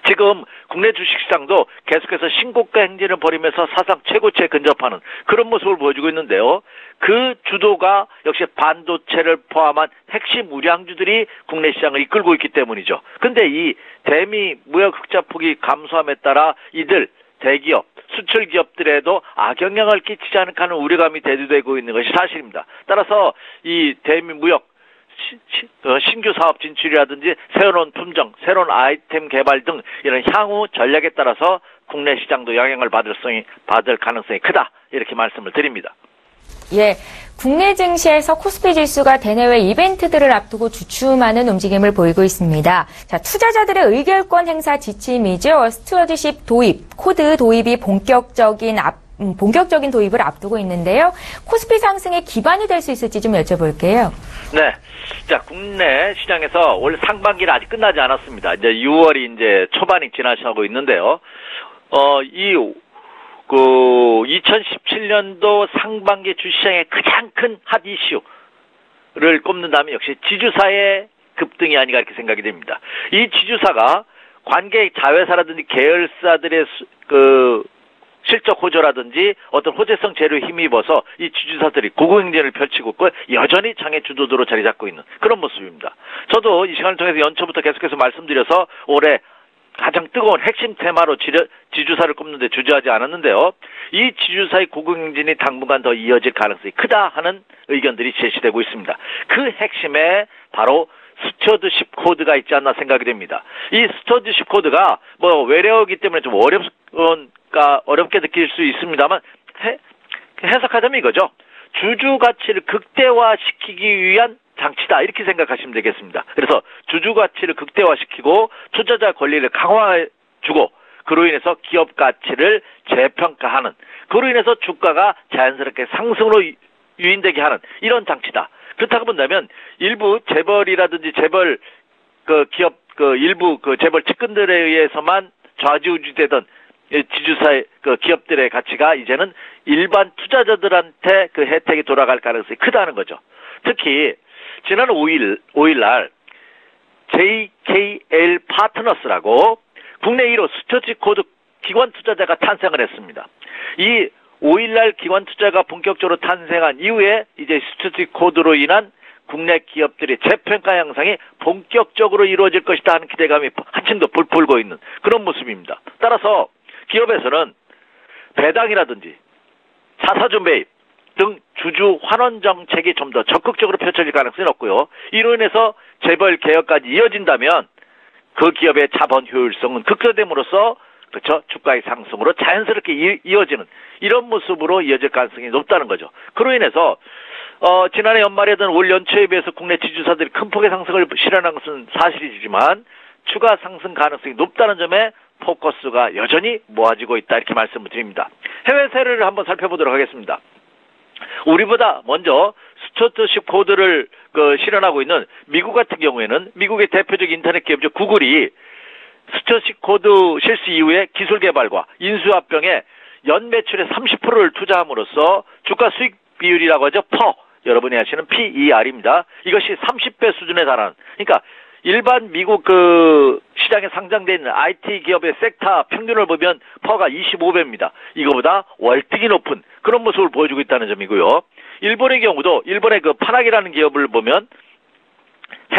S3: 지금 국내 주식시장도 계속해서 신고가 행진을 벌이면서 사상 최고치에 근접하는 그런 모습을 보여주고 있는데요. 그 주도가 역시 반도체를 포함한 핵심 우량주들이 국내 시장을 이끌고 있기 때문이죠. 근데 이 대미 무역 흑자 폭이 감소함에 따라 이들 대기업, 수출 기업들에도 악영향을 끼치지 않을까 하는 우려감이 대두되고 있는 것이 사실입니다. 따라서 이 대미 무역 신규 사업 진출이라든지 새로운 품종, 새로운 아이템 개발 등 이런 향후 전략에 따라서 국내 시장도 영향을 받을 성이 받을 가능성이 크다 이렇게 말씀을 드립니다.
S1: 예, 국내 증시에서 코스피 지수가 대내외 이벤트들을 앞두고 주춤하는 움직임을 보이고 있습니다. 자, 투자자들의 의결권 행사 지침이죠. 스튜어드십 도입, 코드 도입이 본격적인 앞, 음, 본격적인 도입을 앞두고 있는데요. 코스피 상승의 기반이 될 수 있을지 좀 여쭤볼게요.
S3: 네. 자, 국내 시장에서 올 상반기는 아직 끝나지 않았습니다. 이제 6월이 이제 초반이 지나가고 있는데요. 어, 이, 그, 2017년도 상반기 주시장의 가장 큰 핫 이슈를 꼽는다면 역시 지주사의 급등이 아닌가 이렇게 생각이 됩니다. 이 지주사가 관계 자회사라든지 계열사들의 수- 그 실적 호조라든지 어떤 호재성 재료에 힘입어서 이 지주사들이 고공행진을 펼치고 있고 여전히 장의 주도주로 자리 잡고 있는 그런 모습입니다. 저도 이 시간을 통해서 연초부터 계속해서 말씀드려서 올해 가장 뜨거운 핵심 테마로 지려, 지주사를 꼽는데 주저하지 않았는데요. 이 지주사의 고공행진이 당분간 더 이어질 가능성이 크다 하는 의견들이 제시되고 있습니다. 그 핵심에 바로 stewardship code가 있지 않나 생각이 됩니다. 이 stewardship code가 뭐 외래어기 때문에 좀 어렵 까 어렵게 느낄 수 있습니다만 해, 해석하자면 이거죠. 주주 가치를 극대화시키기 위한 장치다 이렇게 생각하시면 되겠습니다. 그래서 주주 가치를 극대화시키고 투자자 권리를 강화해 주고 그로 인해서 기업 가치를 재평가하는 그로 인해서 주가가 자연스럽게 상승으로 유인되게 하는 이런 장치다. 그렇다고 본다면 일부 재벌이라든지 재벌 그 기업 그 일부 그 재벌 측근들에 의해서만 좌지우지되던 지주사의 그 기업들의 가치가 이제는 일반 투자자들한테 그 혜택이 돌아갈 가능성이 크다는 거죠. 특히 지난 5일 5일 날 JKL 파트너스라고 국내 1호 stewardship code 기관 투자자가 탄생을 했습니다. 이 5일날 기관 투자가 본격적으로 탄생한 이후에 이제 스튜어지 코드로 인한 국내 기업들의 재평가 향상이 본격적으로 이루어질 것이다 하는 기대감이 한층 더 불풀고 있는 그런 모습입니다. 따라서 기업에서는 배당이라든지 자사주 매입 등 주주 환원 정책이 좀 더 적극적으로 펼쳐질 가능성이 높고요. 이로 인해서 재벌 개혁까지 이어진다면 그 기업의 자본 효율성은 극대됨으로써 그렇죠 주가의 상승으로 자연스럽게 이, 어지는 이런 모습으로 이어질 가능성이 높다는 거죠. 그로 인해서 어, 지난해 연말에 든 올 연초에 비해서 국내 지주사들이 큰 폭의 상승을 실현한 것은 사실이지만 추가 상승 가능성이 높다는 점에 포커스가 여전히 모아지고 있다 이렇게 말씀을 드립니다. 해외 세례를 한번 살펴보도록 하겠습니다. 우리보다 먼저 스튜어트십 코드를 그 실현하고 있는 미국 같은 경우에는 미국의 대표적 인터넷 기업죠 구글이 stewardship code 실시 이후에 기술 개발과 인수 합병에 연 매출의 30%를 투자함으로써 주가 수익 비율이라고 하죠 PER 여러분이 아시는 PER입니다. 이것이 30배 수준에 달하는 그러니까 일반 미국 그 시장에 상장돼 있는 IT 기업의 섹터 평균을 보면 PER가 25배입니다. 이거보다 월등히 높은 그런 모습을 보여주고 있다는 점이고요. 일본의 경우도 일본의 그 화낙이라는 기업을 보면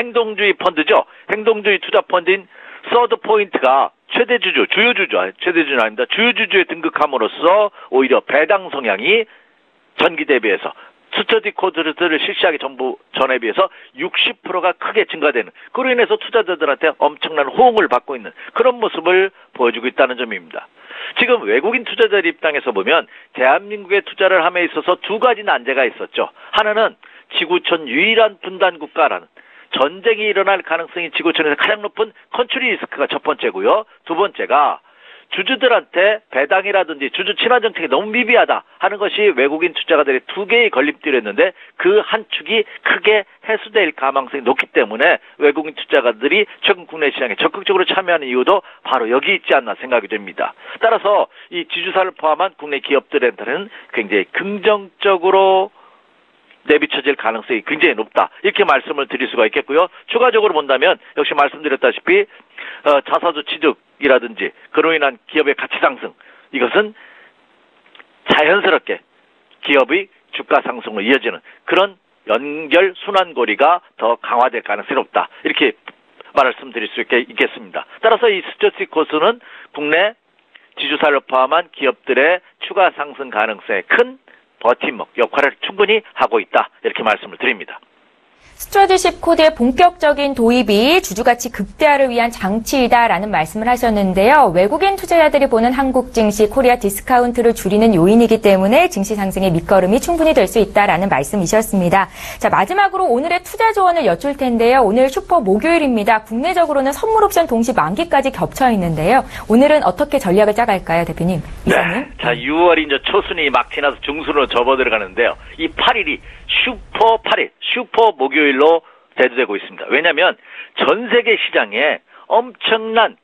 S3: 행동주의 펀드죠. 행동주의 투자 펀드인 Third Point가 최대 주주, 주요 주주, 최대 주주는 아닙니다. 주요 주주에 등극함으로써 오히려 배당 성향이 전기 대비해서 스터디 코드를 실시하기 전부 전에 비해서 60%가 크게 증가되는 그로 인해서 투자자들한테 엄청난 호응을 받고 있는 그런 모습을 보여주고 있다는 점입니다. 지금 외국인 투자자들 입장에서 보면 대한민국에 투자를 함에 있어서 두 가지 난제가 있었죠. 하나는 지구촌 유일한 분단 국가라는 전쟁이 일어날 가능성이 지구촌에서 가장 높은 country risk가 첫 번째고요. 두 번째가 주주들한테 배당이라든지 주주 친화 정책이 너무 미비하다 하는 것이 외국인 투자가들의 두 개의 걸림돌이었는데 그 한 축이 크게 해소될 가능성이 높기 때문에 외국인 투자가들이 최근 국내 시장에 적극적으로 참여하는 이유도 바로 여기 있지 않나 생각이 됩니다. 따라서 이 지주사를 포함한 국내 기업들한테는 굉장히 긍정적으로 내비쳐질 가능성이 굉장히 높다. 이렇게 말씀을 드릴 수가 있겠고요. 추가적으로 본다면 역시 말씀드렸다시피 어, 자사주 취득이라든지 그로 인한 기업의 가치 상승 이것은 자연스럽게 기업의 주가 상승으로 이어지는 그런 연결 순환고리가 더 강화될 가능성이 높다. 이렇게 말씀드릴 수 있게, 있겠습니다. 따라서 이 스튜어트 코스는 국내 지주사를 포함한 기업들의 추가 상승 가능성에 큰 버팀목 역할을 충분히 하고 있다. 이렇게 말씀을 드립니다.
S1: stewardship code의 본격적인 도입이 주주가치 극대화를 위한 장치이다라는 말씀을 하셨는데요. 외국인 투자자들이 보는 한국 증시 Korea discount를 줄이는 요인이기 때문에 증시 상승의 밑거름이 충분히 될 수 있다라는 말씀이셨습니다. 자, 마지막으로 오늘의 투자 조언을 여쭐 텐데요. 오늘 슈퍼 목요일입니다. 국내적으로는 선물 옵션 동시 만기까지 겹쳐 있는데요. 오늘은 어떻게 전략을 짜갈까요, 대표님? 이사님?
S3: 네. 자, 6월이 이제 초순이 막 지나서 중순으로 접어들어가는데요. 이 8일이 슈퍼 8일, 슈퍼 목요일로 대두되고 있습니다. 왜냐하면 전 세계 시장에 엄청난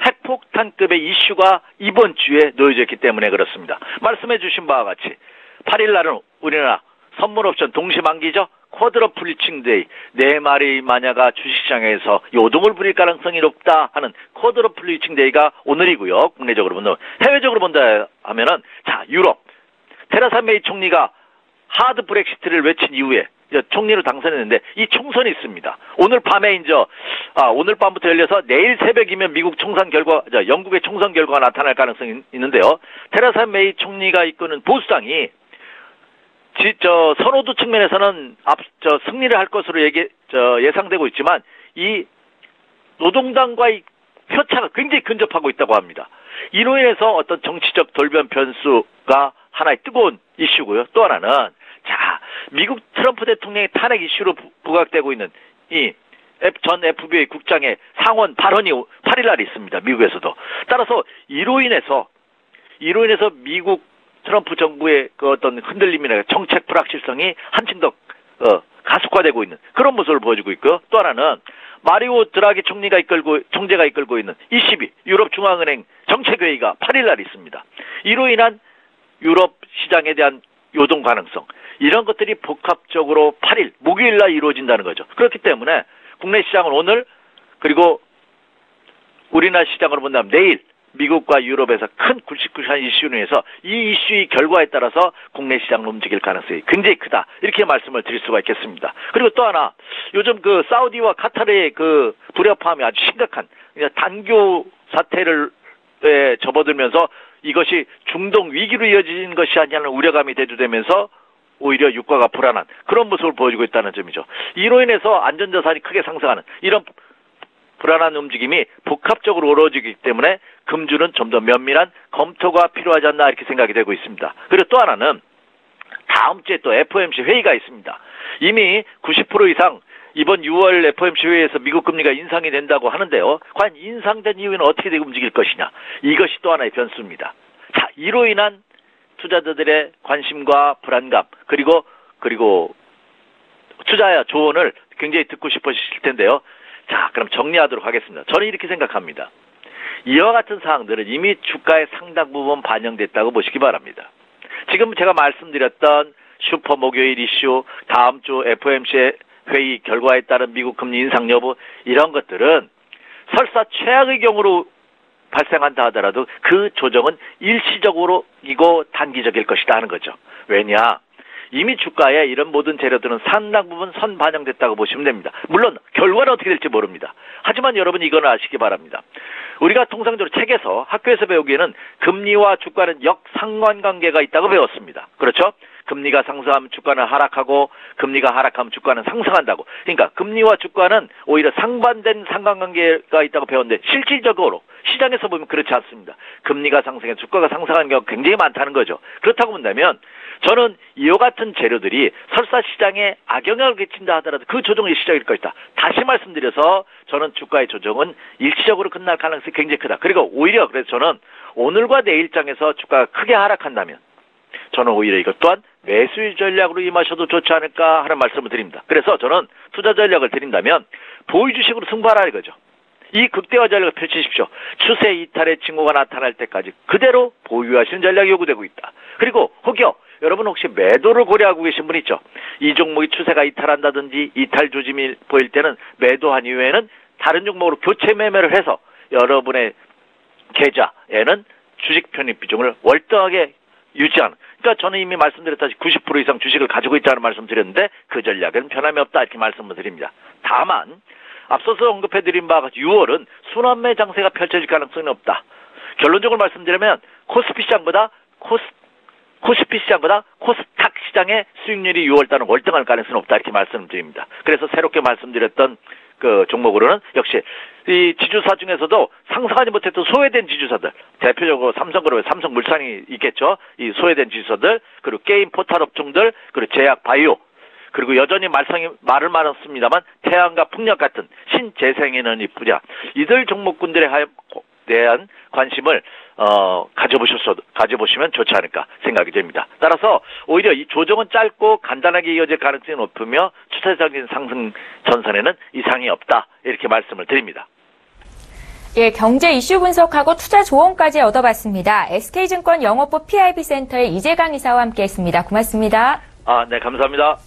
S3: 핵폭탄급의 이슈가 이번 주에 놓여져 있기 때문에 그렇습니다. 말씀해 주신 바와 같이 8일 날은 우리나라 선물 옵션 동시 만기죠. quadruple witching day 네 마리 마녀가 주식시장에서 요동을 부릴 가능성이 높다 하는 quadruple witching day가 오늘이고요. 국내적으로 본다 해외적으로 본다 하면은 자 유럽 테라사 메이 총리가 하드 브렉시트를 외친 이후에 총리로 당선했는데 이 총선이 있습니다. 오늘 밤에 이제 아 오늘 밤부터 열려서 내일 새벽이면 미국 총선 결과 저 영국의 총선 결과가 나타날 가능성이 있는데요. 테라사 메이 총리가 이끄는 보수당이 지, 저 선호도 측면에서는 앞 저 승리를 할 것으로 얘기 저 예상되고 있지만 이 노동당과의 표차가 굉장히 근접하고 있다고 합니다. 이로 인해서 어떤 정치적 돌변 변수가 하나의 뜨거운 이슈고요. 또 하나는 자 미국 트럼프 대통령의 탄핵 이슈로 부- 부각되고 있는 이 전 FBI 국장의 상원 발언이 8일 날 있습니다. 미국에서도. 따라서 이로 인해서 이로 인해서 미국 트럼프 정부의 그 어떤 흔들림이나 정책 불확실성이 한층 더 어, 가속화되고 있는 그런 모습을 보여주고 있고요. 또 하나는 마리오 드라기 총리가 이끌고 총재가 이끌고 있는 ECB 유럽 중앙은행 정책회의가 8일 날 있습니다. 이로 인한 유럽 시장에 대한 요동 가능성 이런 것들이 복합적으로 8일 목요일 날 이루어진다는 거죠. 그렇기 때문에 국내 시장은 오늘 그리고 우리나라 시장으로 본다면 내일 미국과 유럽에서 큰 굵직굵직한 이슈로 인해서 이 이슈의 결과에 따라서 국내 시장을 움직일 가능성이 굉장히 크다. 이렇게 말씀을 드릴 수가 있겠습니다. 그리고 또 하나 요즘 그 사우디와 카타르의 그 불협화음이 아주 심각한 단교 사태를 에 접어들면서 이것이 중동 위기로 이어지는 것이 아니냐는 우려감이 대두되면서 오히려 유가가 불안한 그런 모습을 보여주고 있다는 점이죠. 이로 인해서 안전자산이 크게 상승하는 이런 불안한 움직임이 복합적으로 이루어지기 때문에 금주는 좀 더 면밀한 검토가 필요하지 않나 이렇게 생각이 되고 있습니다. 그리고 또 하나는 다음 주에 또 FOMC 회의가 있습니다. 이미 90% 이상 이번 6월 FOMC 회의에서 미국 금리가 인상이 된다고 하는데요. 과연 인상된 이후에는 어떻게 되게 움직일 것이냐. 이것이 또 하나의 변수입니다. 자, 이로 인한 투자자들의 관심과 불안감 그리고 그리고 투자야 조언을 굉장히 듣고 싶으실 텐데요. 자, 그럼 정리하도록 하겠습니다. 저는 이렇게 생각합니다. 이와 같은 사항들은 이미 주가의 상당 부분 반영됐다고 보시기 바랍니다. 지금 제가 말씀드렸던 슈퍼 목요일 이슈, 다음 주 FOMC 회의 결과에 따른 미국 금리 인상 여부 이런 것들은 설사 최악의 경우로 발생한다 하더라도 그 조정은 일시적으로 이고 단기적일 것이다 하는 거죠. 왜냐? 이미 주가에 이런 모든 재료들은 상당 부분 선 반영됐다고 보시면 됩니다. 물론 결과는 어떻게 될지 모릅니다. 하지만 여러분 이거는 아시기 바랍니다. 우리가 통상적으로 책에서 학교에서 배우기에는 금리와 주가는 역상관 관계가 있다고 배웠습니다. 그렇죠? 금리가 상승하면 주가는 하락하고 금리가 하락하면 주가는 상승한다고. 그러니까 금리와 주가는 오히려 상반된 상관관계가 있다고 배웠는데 실질적으로 시장에서 보면 그렇지 않습니다. 금리가 상승해 주가가 상승하는 경우가 굉장히 많다는 거죠. 그렇다고 본다면 저는 이와 같은 재료들이 설사 시장에 악영향을 끼친다 하더라도 그 조정이 시작일 것이다. 다시 말씀드려서 저는 주가의 조정은 일시적으로 끝날 가능성이 굉장히 크다. 그리고 오히려 그래서 저는 오늘과 내일장에서 주가가 크게 하락한다면 저는 오히려 이것 또한 매수 전략으로 임하셔도 좋지 않을까 하는 말씀을 드립니다. 그래서 저는 투자 전략을 드린다면 보유 주식으로 승부하라 이거죠. 이 극대화 전략을 펼치십시오. 추세 이탈의 징후가 나타날 때까지 그대로 보유하시는 전략이 요구되고 있다. 그리고 혹여 여러분 혹시 매도를 고려하고 계신 분 있죠? 이 종목이 추세가 이탈한다든지 이탈 조짐이 보일 때는 매도한 이후에는 다른 종목으로 교체 매매를 해서 여러분의 계좌에는 주식 편입 비중을 월등하게 유지하는. 그러니까 저는 이미 말씀드렸다시피 90% 이상 주식을 가지고 있다는 말씀드렸는데 그 전략은 변함이 없다 이렇게 말씀을 드립니다. 다만 앞서서 언급해드린 바와 같이 6월은 순환매 장세가 펼쳐질 가능성이 없다. 결론적으로 말씀드리면 코스피 시장보다 코스 코스피 시장보다 코스닥 시장의 수익률이 6월달은 월등할 가능성이 없다 이렇게 말씀드립니다. 그래서 새롭게 말씀드렸던 그 종목으로는 역시 이 지주사 중에서도 상승하지 못했던 소외된 지주사들 대표적으로 삼성그룹 삼성물산이 있겠죠. 이 소외된 지주사들 그리고 게임 포탈 업종들 그리고 제약 바이오 그리고 여전히 말썽이 말을 많았습니다만 태양과 풍력 같은 신재생 에너지 분야 이들 종목군들에 대한 관심을 어, 가져보셔서, 가져보시면 좋지 않을까 생각이 됩니다. 따라서 오히려 이 조정은 짧고 간단하게 이어질 가능성이 높으며 추세적인 상승 전선에는 이상이 없다. 이렇게 말씀을 드립니다.
S1: 예, 경제 이슈 분석하고 투자 조언까지 얻어봤습니다. SK증권 영업부 PIB 센터의 이재강 이사와 함께했습니다. 고맙습니다.
S3: 아, 네, 감사합니다.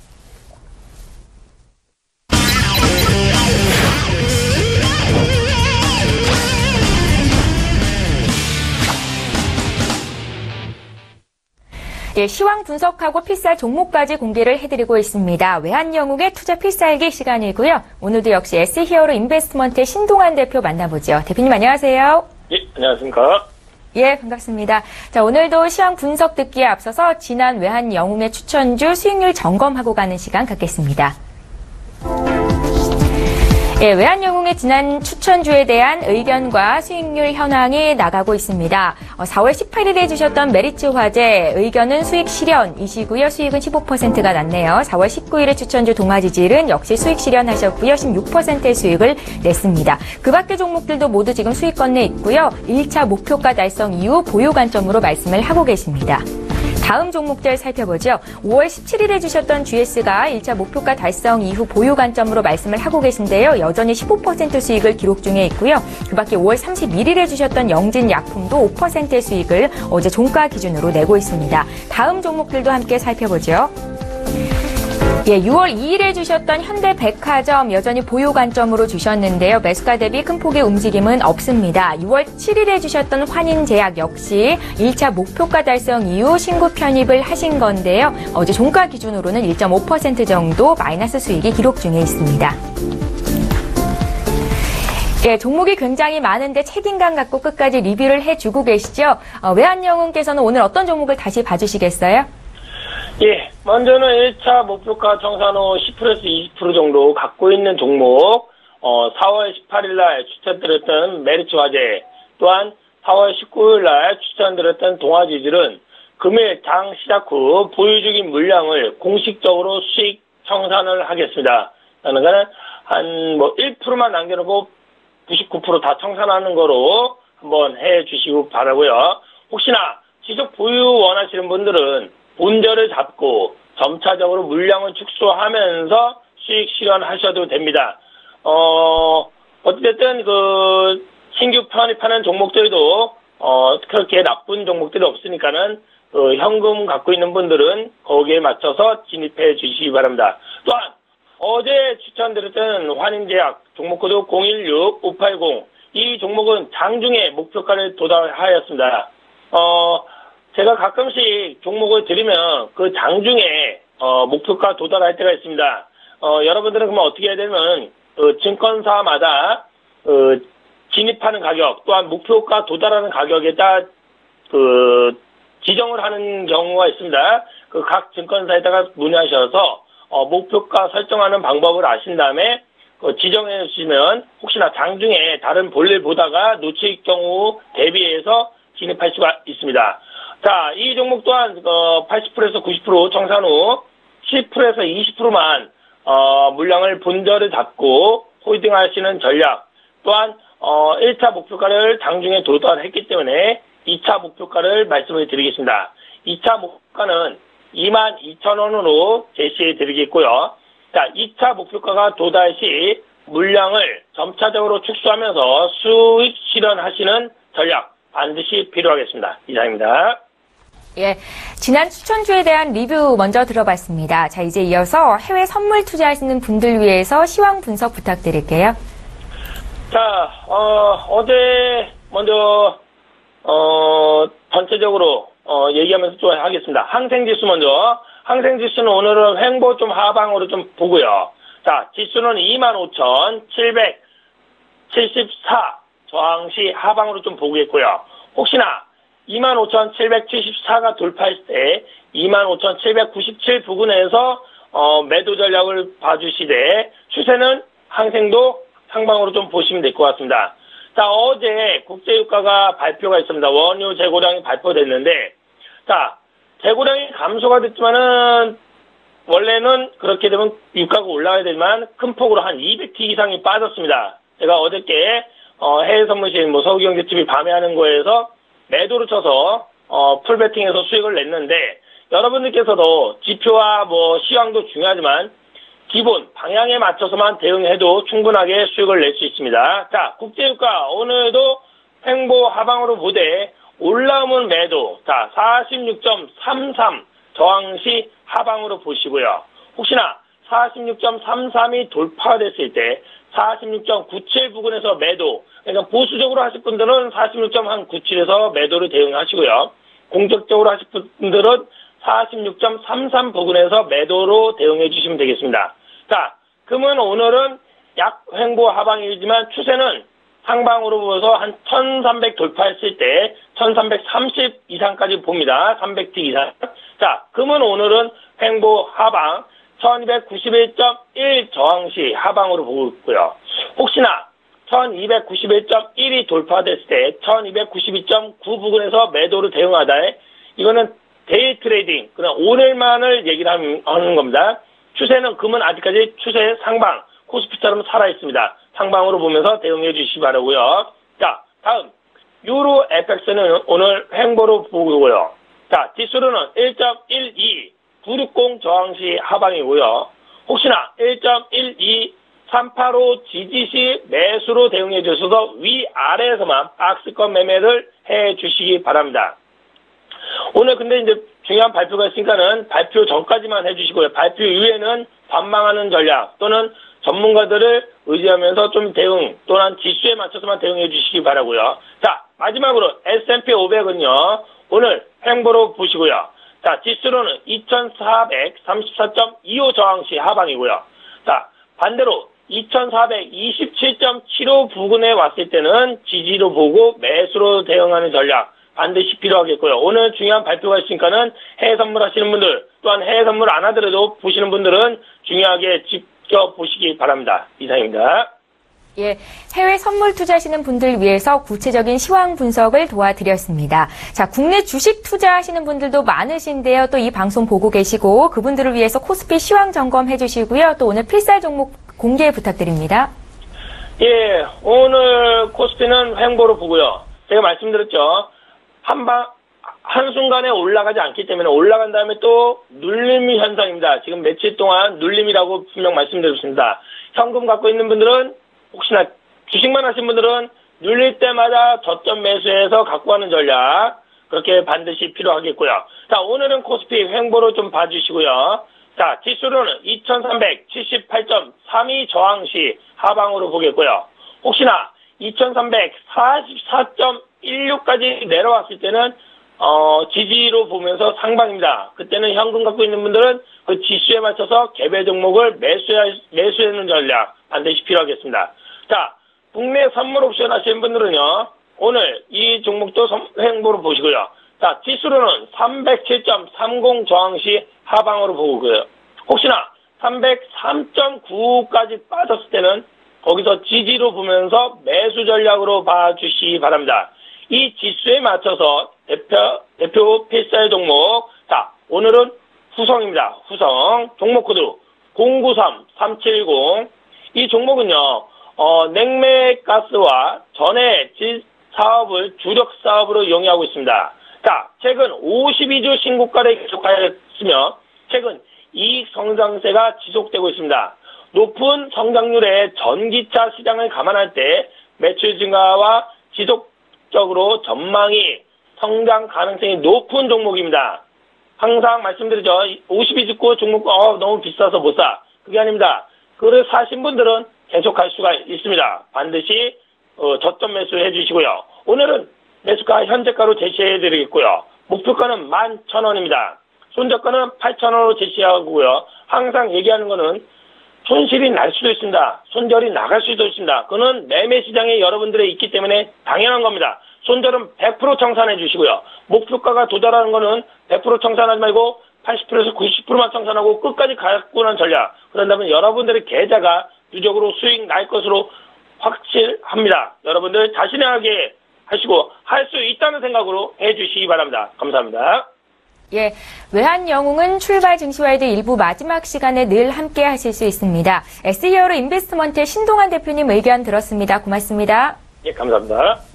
S1: 예, 시황 분석하고 필살 종목까지 공개를 해드리고 있습니다. 외환영웅의 투자 필살기 시간이고요. 오늘도 역시 S히어로 인베스트먼트의 신동환 대표 만나보죠. 대표님 안녕하세요.
S4: 예, 안녕하십니까.
S1: 예, 반갑습니다. 자, 오늘도 시황 분석 듣기에 앞서서 지난 외환영웅의 추천주 수익률 점검하고 가는 시간 갖겠습니다. 예, 외환영웅의 지난 추천주에 대한 의견과 수익률 현황이 나가고 있습니다. 어, 4월 18일에 주셨던 메리츠 화재 의견은 수익 실현이시고요. 수익은 15%가 났네요. 4월 19일에 추천주 동아지질은 역시 수익 실현하셨고요. 16%의 수익을 냈습니다. 그 밖의 종목들도 모두 지금 수익권 내 있고요. 1차 목표가 달성 이후 보유 관점으로 말씀을 하고 계십니다. 다음 종목들 살펴보죠. 5월 17일에 주셨던 GS가 1차 목표가 달성 이후 보유 관점으로 말씀을 하고 계신데요. 여전히 15% 수익을 기록 중에 있고요. 그 밖에 5월 31일에 주셨던 영진약품도 5%의 수익을 어제 종가 기준으로 내고 있습니다. 다음 종목들도 함께 살펴보죠. 예, 6월 2일에 주셨던 현대백화점 여전히 보유 관점으로 주셨는데요. 매수가 대비 큰 폭의 움직임은 없습니다. 6월 7일에 주셨던 환인제약 역시 1차 목표가 달성 이후 신고 편입을 하신 건데요. 어제 종가 기준으로는 1.5% 정도 마이너스 수익이 기록 중에 있습니다. 예, 종목이 굉장히 많은데 책임감 갖고 끝까지 리뷰를 해주고 계시죠. 어, 외환영웅께서는 오늘 어떤 종목을 다시 봐주시겠어요?
S4: 예, 먼저는 1차 목표가 정산 후 10%에서 20% 정도 갖고 있는 종목, 어, 4월 18일 날 추천드렸던 메리츠 화재, 또한 4월 19일 날 추천드렸던 동아지질은 금일 장 시작 후 보유 중인 물량을 공식적으로 수익 청산을 하겠습니다. 그러니까 한뭐 1%만 남겨놓고 99%다 청산하는 거로 한번 해 주시고 바라고요. 혹시나 지속 보유 원하시는 분들은 본절을 잡고 점차적으로 물량을 축소하면서 수익 실현하셔도 됩니다. 어, 어쨌든 그 신규 편입하는 종목들도 어, 그렇게 나쁜 종목들이 없으니까는 그 현금 갖고 있는 분들은 거기에 맞춰서 진입해 주시기 바랍니다. 또한 어제 추천드렸던 환인제약 종목코드 016580 이 종목은 장중에 목표가를 도달하였습니다. 어, 제가 가끔씩 종목을 드리면 그 장중에 어, 목표가 도달할 때가 있습니다. 어, 여러분들은 그러면 어떻게 해야 되면 그 증권사마다 그 진입하는 가격 또한 목표가 도달하는 가격에다 그 지정을 하는 경우가 있습니다. 그 각 증권사에다가 문의하셔서 어, 목표가 설정하는 방법을 아신 다음에 그 지정해 주시면 혹시나 장중에 다른 볼일 보다가 놓칠 경우 대비해서 진입할 수가 있습니다. 자, 이 종목 또한 어, 80%에서 90% 청산 후 10%에서 20%만 어, 물량을 본절을 잡고 홀딩 하시는 전략 또한 어, 1차 목표가를 장중에 도달했기 때문에 2차 목표가를 말씀을 드리겠습니다. 2차 목표가는 22,000원으로 제시해 드리겠고요. 자, 2차 목표가가 도달 시 물량을 점차적으로 축소하면서 수익 실현하시는 전략 반드시 필요하겠습니다. 이상입니다.
S1: 예, 지난 추천주에 대한 리뷰 먼저 들어봤습니다. 자, 이제 이어서 해외 선물 투자하시는 분들 위해서 시황 분석 부탁드릴게요.
S4: 자, 어, 제 먼저 어, 전체적으로 어, 얘기하면서 좀 하겠습니다. 항생지수 먼저. 항생지수는 오늘은 횡보 좀 하방으로 좀 보고요. 자, 지수는 25,774 저항시 하방으로 좀 보겠고요. 혹시나 25,774가 돌파했을 때 25,797 부근에서 어, 매도 전략을 봐주시되 추세는 항생도 상방으로 좀 보시면 될 것 같습니다. 자, 어제 국제유가가 발표가 있습니다. 원유 재고량이 발표됐는데, 자, 재고량이 감소가 됐지만은, 원래는 그렇게 되면 유가가 올라가야 되지만, 큰 폭으로 한 200t 이상이 빠졌습니다. 제가 어저께, 어, 해외 선물실, 뭐, 서구경제TV 밤에 하는 거에서 매도를 쳐서, 어, 풀베팅해서 수익을 냈는데, 여러분들께서도 지표와 뭐, 시황도 중요하지만, 기본 방향에 맞춰서만 대응해도 충분하게 수익을 낼 수 있습니다. 자, 국제유가 오늘도 횡보 하방으로 보되 올라오면 매도. 자, 46.33 저항시 하방으로 보시고요. 혹시나 46.33이 돌파됐을 때 46.97 부근에서 매도. 그러니까 보수적으로 하실 분들은 46.97에서 매도를 대응하시고요. 공격적으로 하실 분들은 46.33 부근에서 매도로 대응해 주시면 되겠습니다. 자, 금은 오늘은 약 횡보 하방이지만 추세는 상방으로 보여서 한 1300 돌파했을 때 1330 이상까지 봅니다. 300t 이상. 자, 금은 오늘은 횡보 하방 1291.1 저항시 하방으로 보고 있고요. 혹시나 1291.1이 돌파됐을 때 1292.9 부근에서 매도를 대응하되 이거는 day trading, 그냥 오늘만을 얘기를 하는 겁니다. 추세는 금은 아직까지 추세 상방, 코스피처럼 살아있습니다. 상방으로 보면서 대응해 주시기 바라고요. 자, 다음 유로 FX는 오늘 횡보로 보고요. 자, 지수로는 1.12, 960 저항시 하방이고요. 혹시나 1.12, 385 지지시 매수로 대응해 주셔서 위아래에서만 박스권 매매를 해 주시기 바랍니다. 오늘 근데 이제 중요한 발표가 있으니까는 발표 전까지만 해주시고요. 발표 이후에는 관망하는 전략 또는 전문가들을 의지하면서 좀 대응 또는 지수에 맞춰서만 대응해 주시기 바라고요. 자 마지막으로 S&P 500은요 오늘 횡보로 보시고요. 자 지수로는 2,434.25 저항시 하방이고요. 자 반대로 2,427.75 부근에 왔을 때는 지지로 보고 매수로 대응하는 전략 반드시 필요하겠고요. 오늘 중요한 발표가 있으니까는 해외 선물 하시는 분들 또한 해외 선물 안 하더라도 보시는 분들은 중요하게 직접 보시기 바랍니다. 이상입니다.
S1: 예, 해외 선물 투자하시는 분들 위해서 구체적인 시황 분석을 도와드렸습니다. 자, 국내 주식 투자하시는 분들도 많으신데요. 또 이 방송 보고 계시고 그분들을 위해서 코스피 시황 점검해 주시고요. 또 오늘 필살 종목 공개 부탁드립니다.
S4: 예, 오늘 코스피는 횡보로 보고요. 제가 말씀드렸죠. 한방 한순간에 올라가지 않기 때문에 올라간 다음에 또 눌림 현상입니다. 지금 며칠 동안 눌림이라고 분명 말씀드렸습니다. 현금 갖고 있는 분들은 혹시나 주식만 하신 분들은 눌릴 때마다 저점 매수해서 갖고 가는 전략 그렇게 반드시 필요하겠고요. 자 오늘은 코스피 횡보로 좀 봐주시고요. 자 지수로는 2378.32 저항시 하방으로 보겠고요. 혹시나 2344.16까지 내려왔을 때는 어, 지지로 보면서 상방입니다. 그때는 현금 갖고 있는 분들은 그 지수에 맞춰서 개별 종목을 매수해, 매수하는 전략 반드시 필요하겠습니다. 자, 국내 선물 옵션 하시는 분들은요, 오늘 이 종목도 횡보로 보시고요. 자, 지수로는 307.30 저항시 하방으로 보고요. 혹시나 303.9까지 빠졌을 때는 거기서 지지로 보면서 매수 전략으로 봐주시기 바랍니다. 이 지수에 맞춰서 대표, 대표 필살 종목. 자, 오늘은 후성입니다. 후성. 종목 코드 093370. 이 종목은요, 어, 냉매가스와 전해질 사업을 주력 사업으로 이용하고 있습니다. 자, 최근 52주 신고가를 계속하였으며, 최근 이익 성장세가 지속되고 있습니다. 높은 성장률의 전기차 시장을 감안할 때 매출 증가와 지속적으로 전망이 성장 가능성이 높은 종목입니다. 항상 말씀드리죠. 52주고 종목 어, 너무 비싸서 못 사. 그게 아닙니다. 그를 사신 분들은 계속할 수가 있습니다. 반드시 어, 저점 매수해 주시고요. 오늘은 매수가 현재가로 제시해 드리겠고요. 목표가는 11,000원입니다. 손절가는 8,000원으로 제시하고요. 항상 얘기하는 거는 손실이 날 수도 있습니다. 손절이 나갈 수도 있습니다. 그거는 매매 시장에 여러분들이 있기 때문에 당연한 겁니다. 손절은 100% 청산해 주시고요. 목표가가 도달하는 거는 100% 청산하지 말고 80%에서 90%만 청산하고 끝까지 난 전략. 그런다면 여러분들의 계좌가 누적으로 수익 날 것으로 확실합니다. 여러분들 자신하게 하시고 할 수 있다는 생각으로 해주시기 바랍니다. 감사합니다.
S1: 예, 외환 영웅은 출발 증시와이드 일부 마지막 시간에 늘 함께 하실 수 있습니다. SE어로 인베스트먼트의 신동환 대표님 의견 들었습니다. 고맙습니다.
S4: 예, 감사합니다.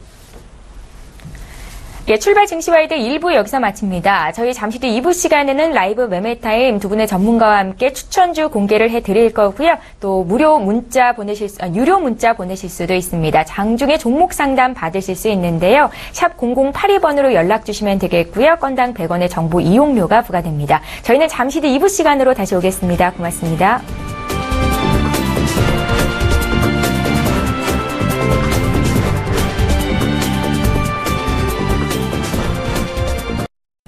S1: 예, 출발 증시와이드 1부 여기서 마칩니다. 저희 잠시 뒤 2부 시간에는 라이브 매매타임 두 분의 전문가와 함께 추천주 공개를 해드릴 거고요. 또 무료 문자 보내실 수, 아, 유료 문자 보내실 수도 있습니다. 장중에 종목 상담 받으실 수 있는데요. 샵 0082번으로 연락 주시면 되겠고요. 건당 100원의 정보 이용료가 부과됩니다. 저희는 잠시 뒤 2부 시간으로 다시 오겠습니다. 고맙습니다.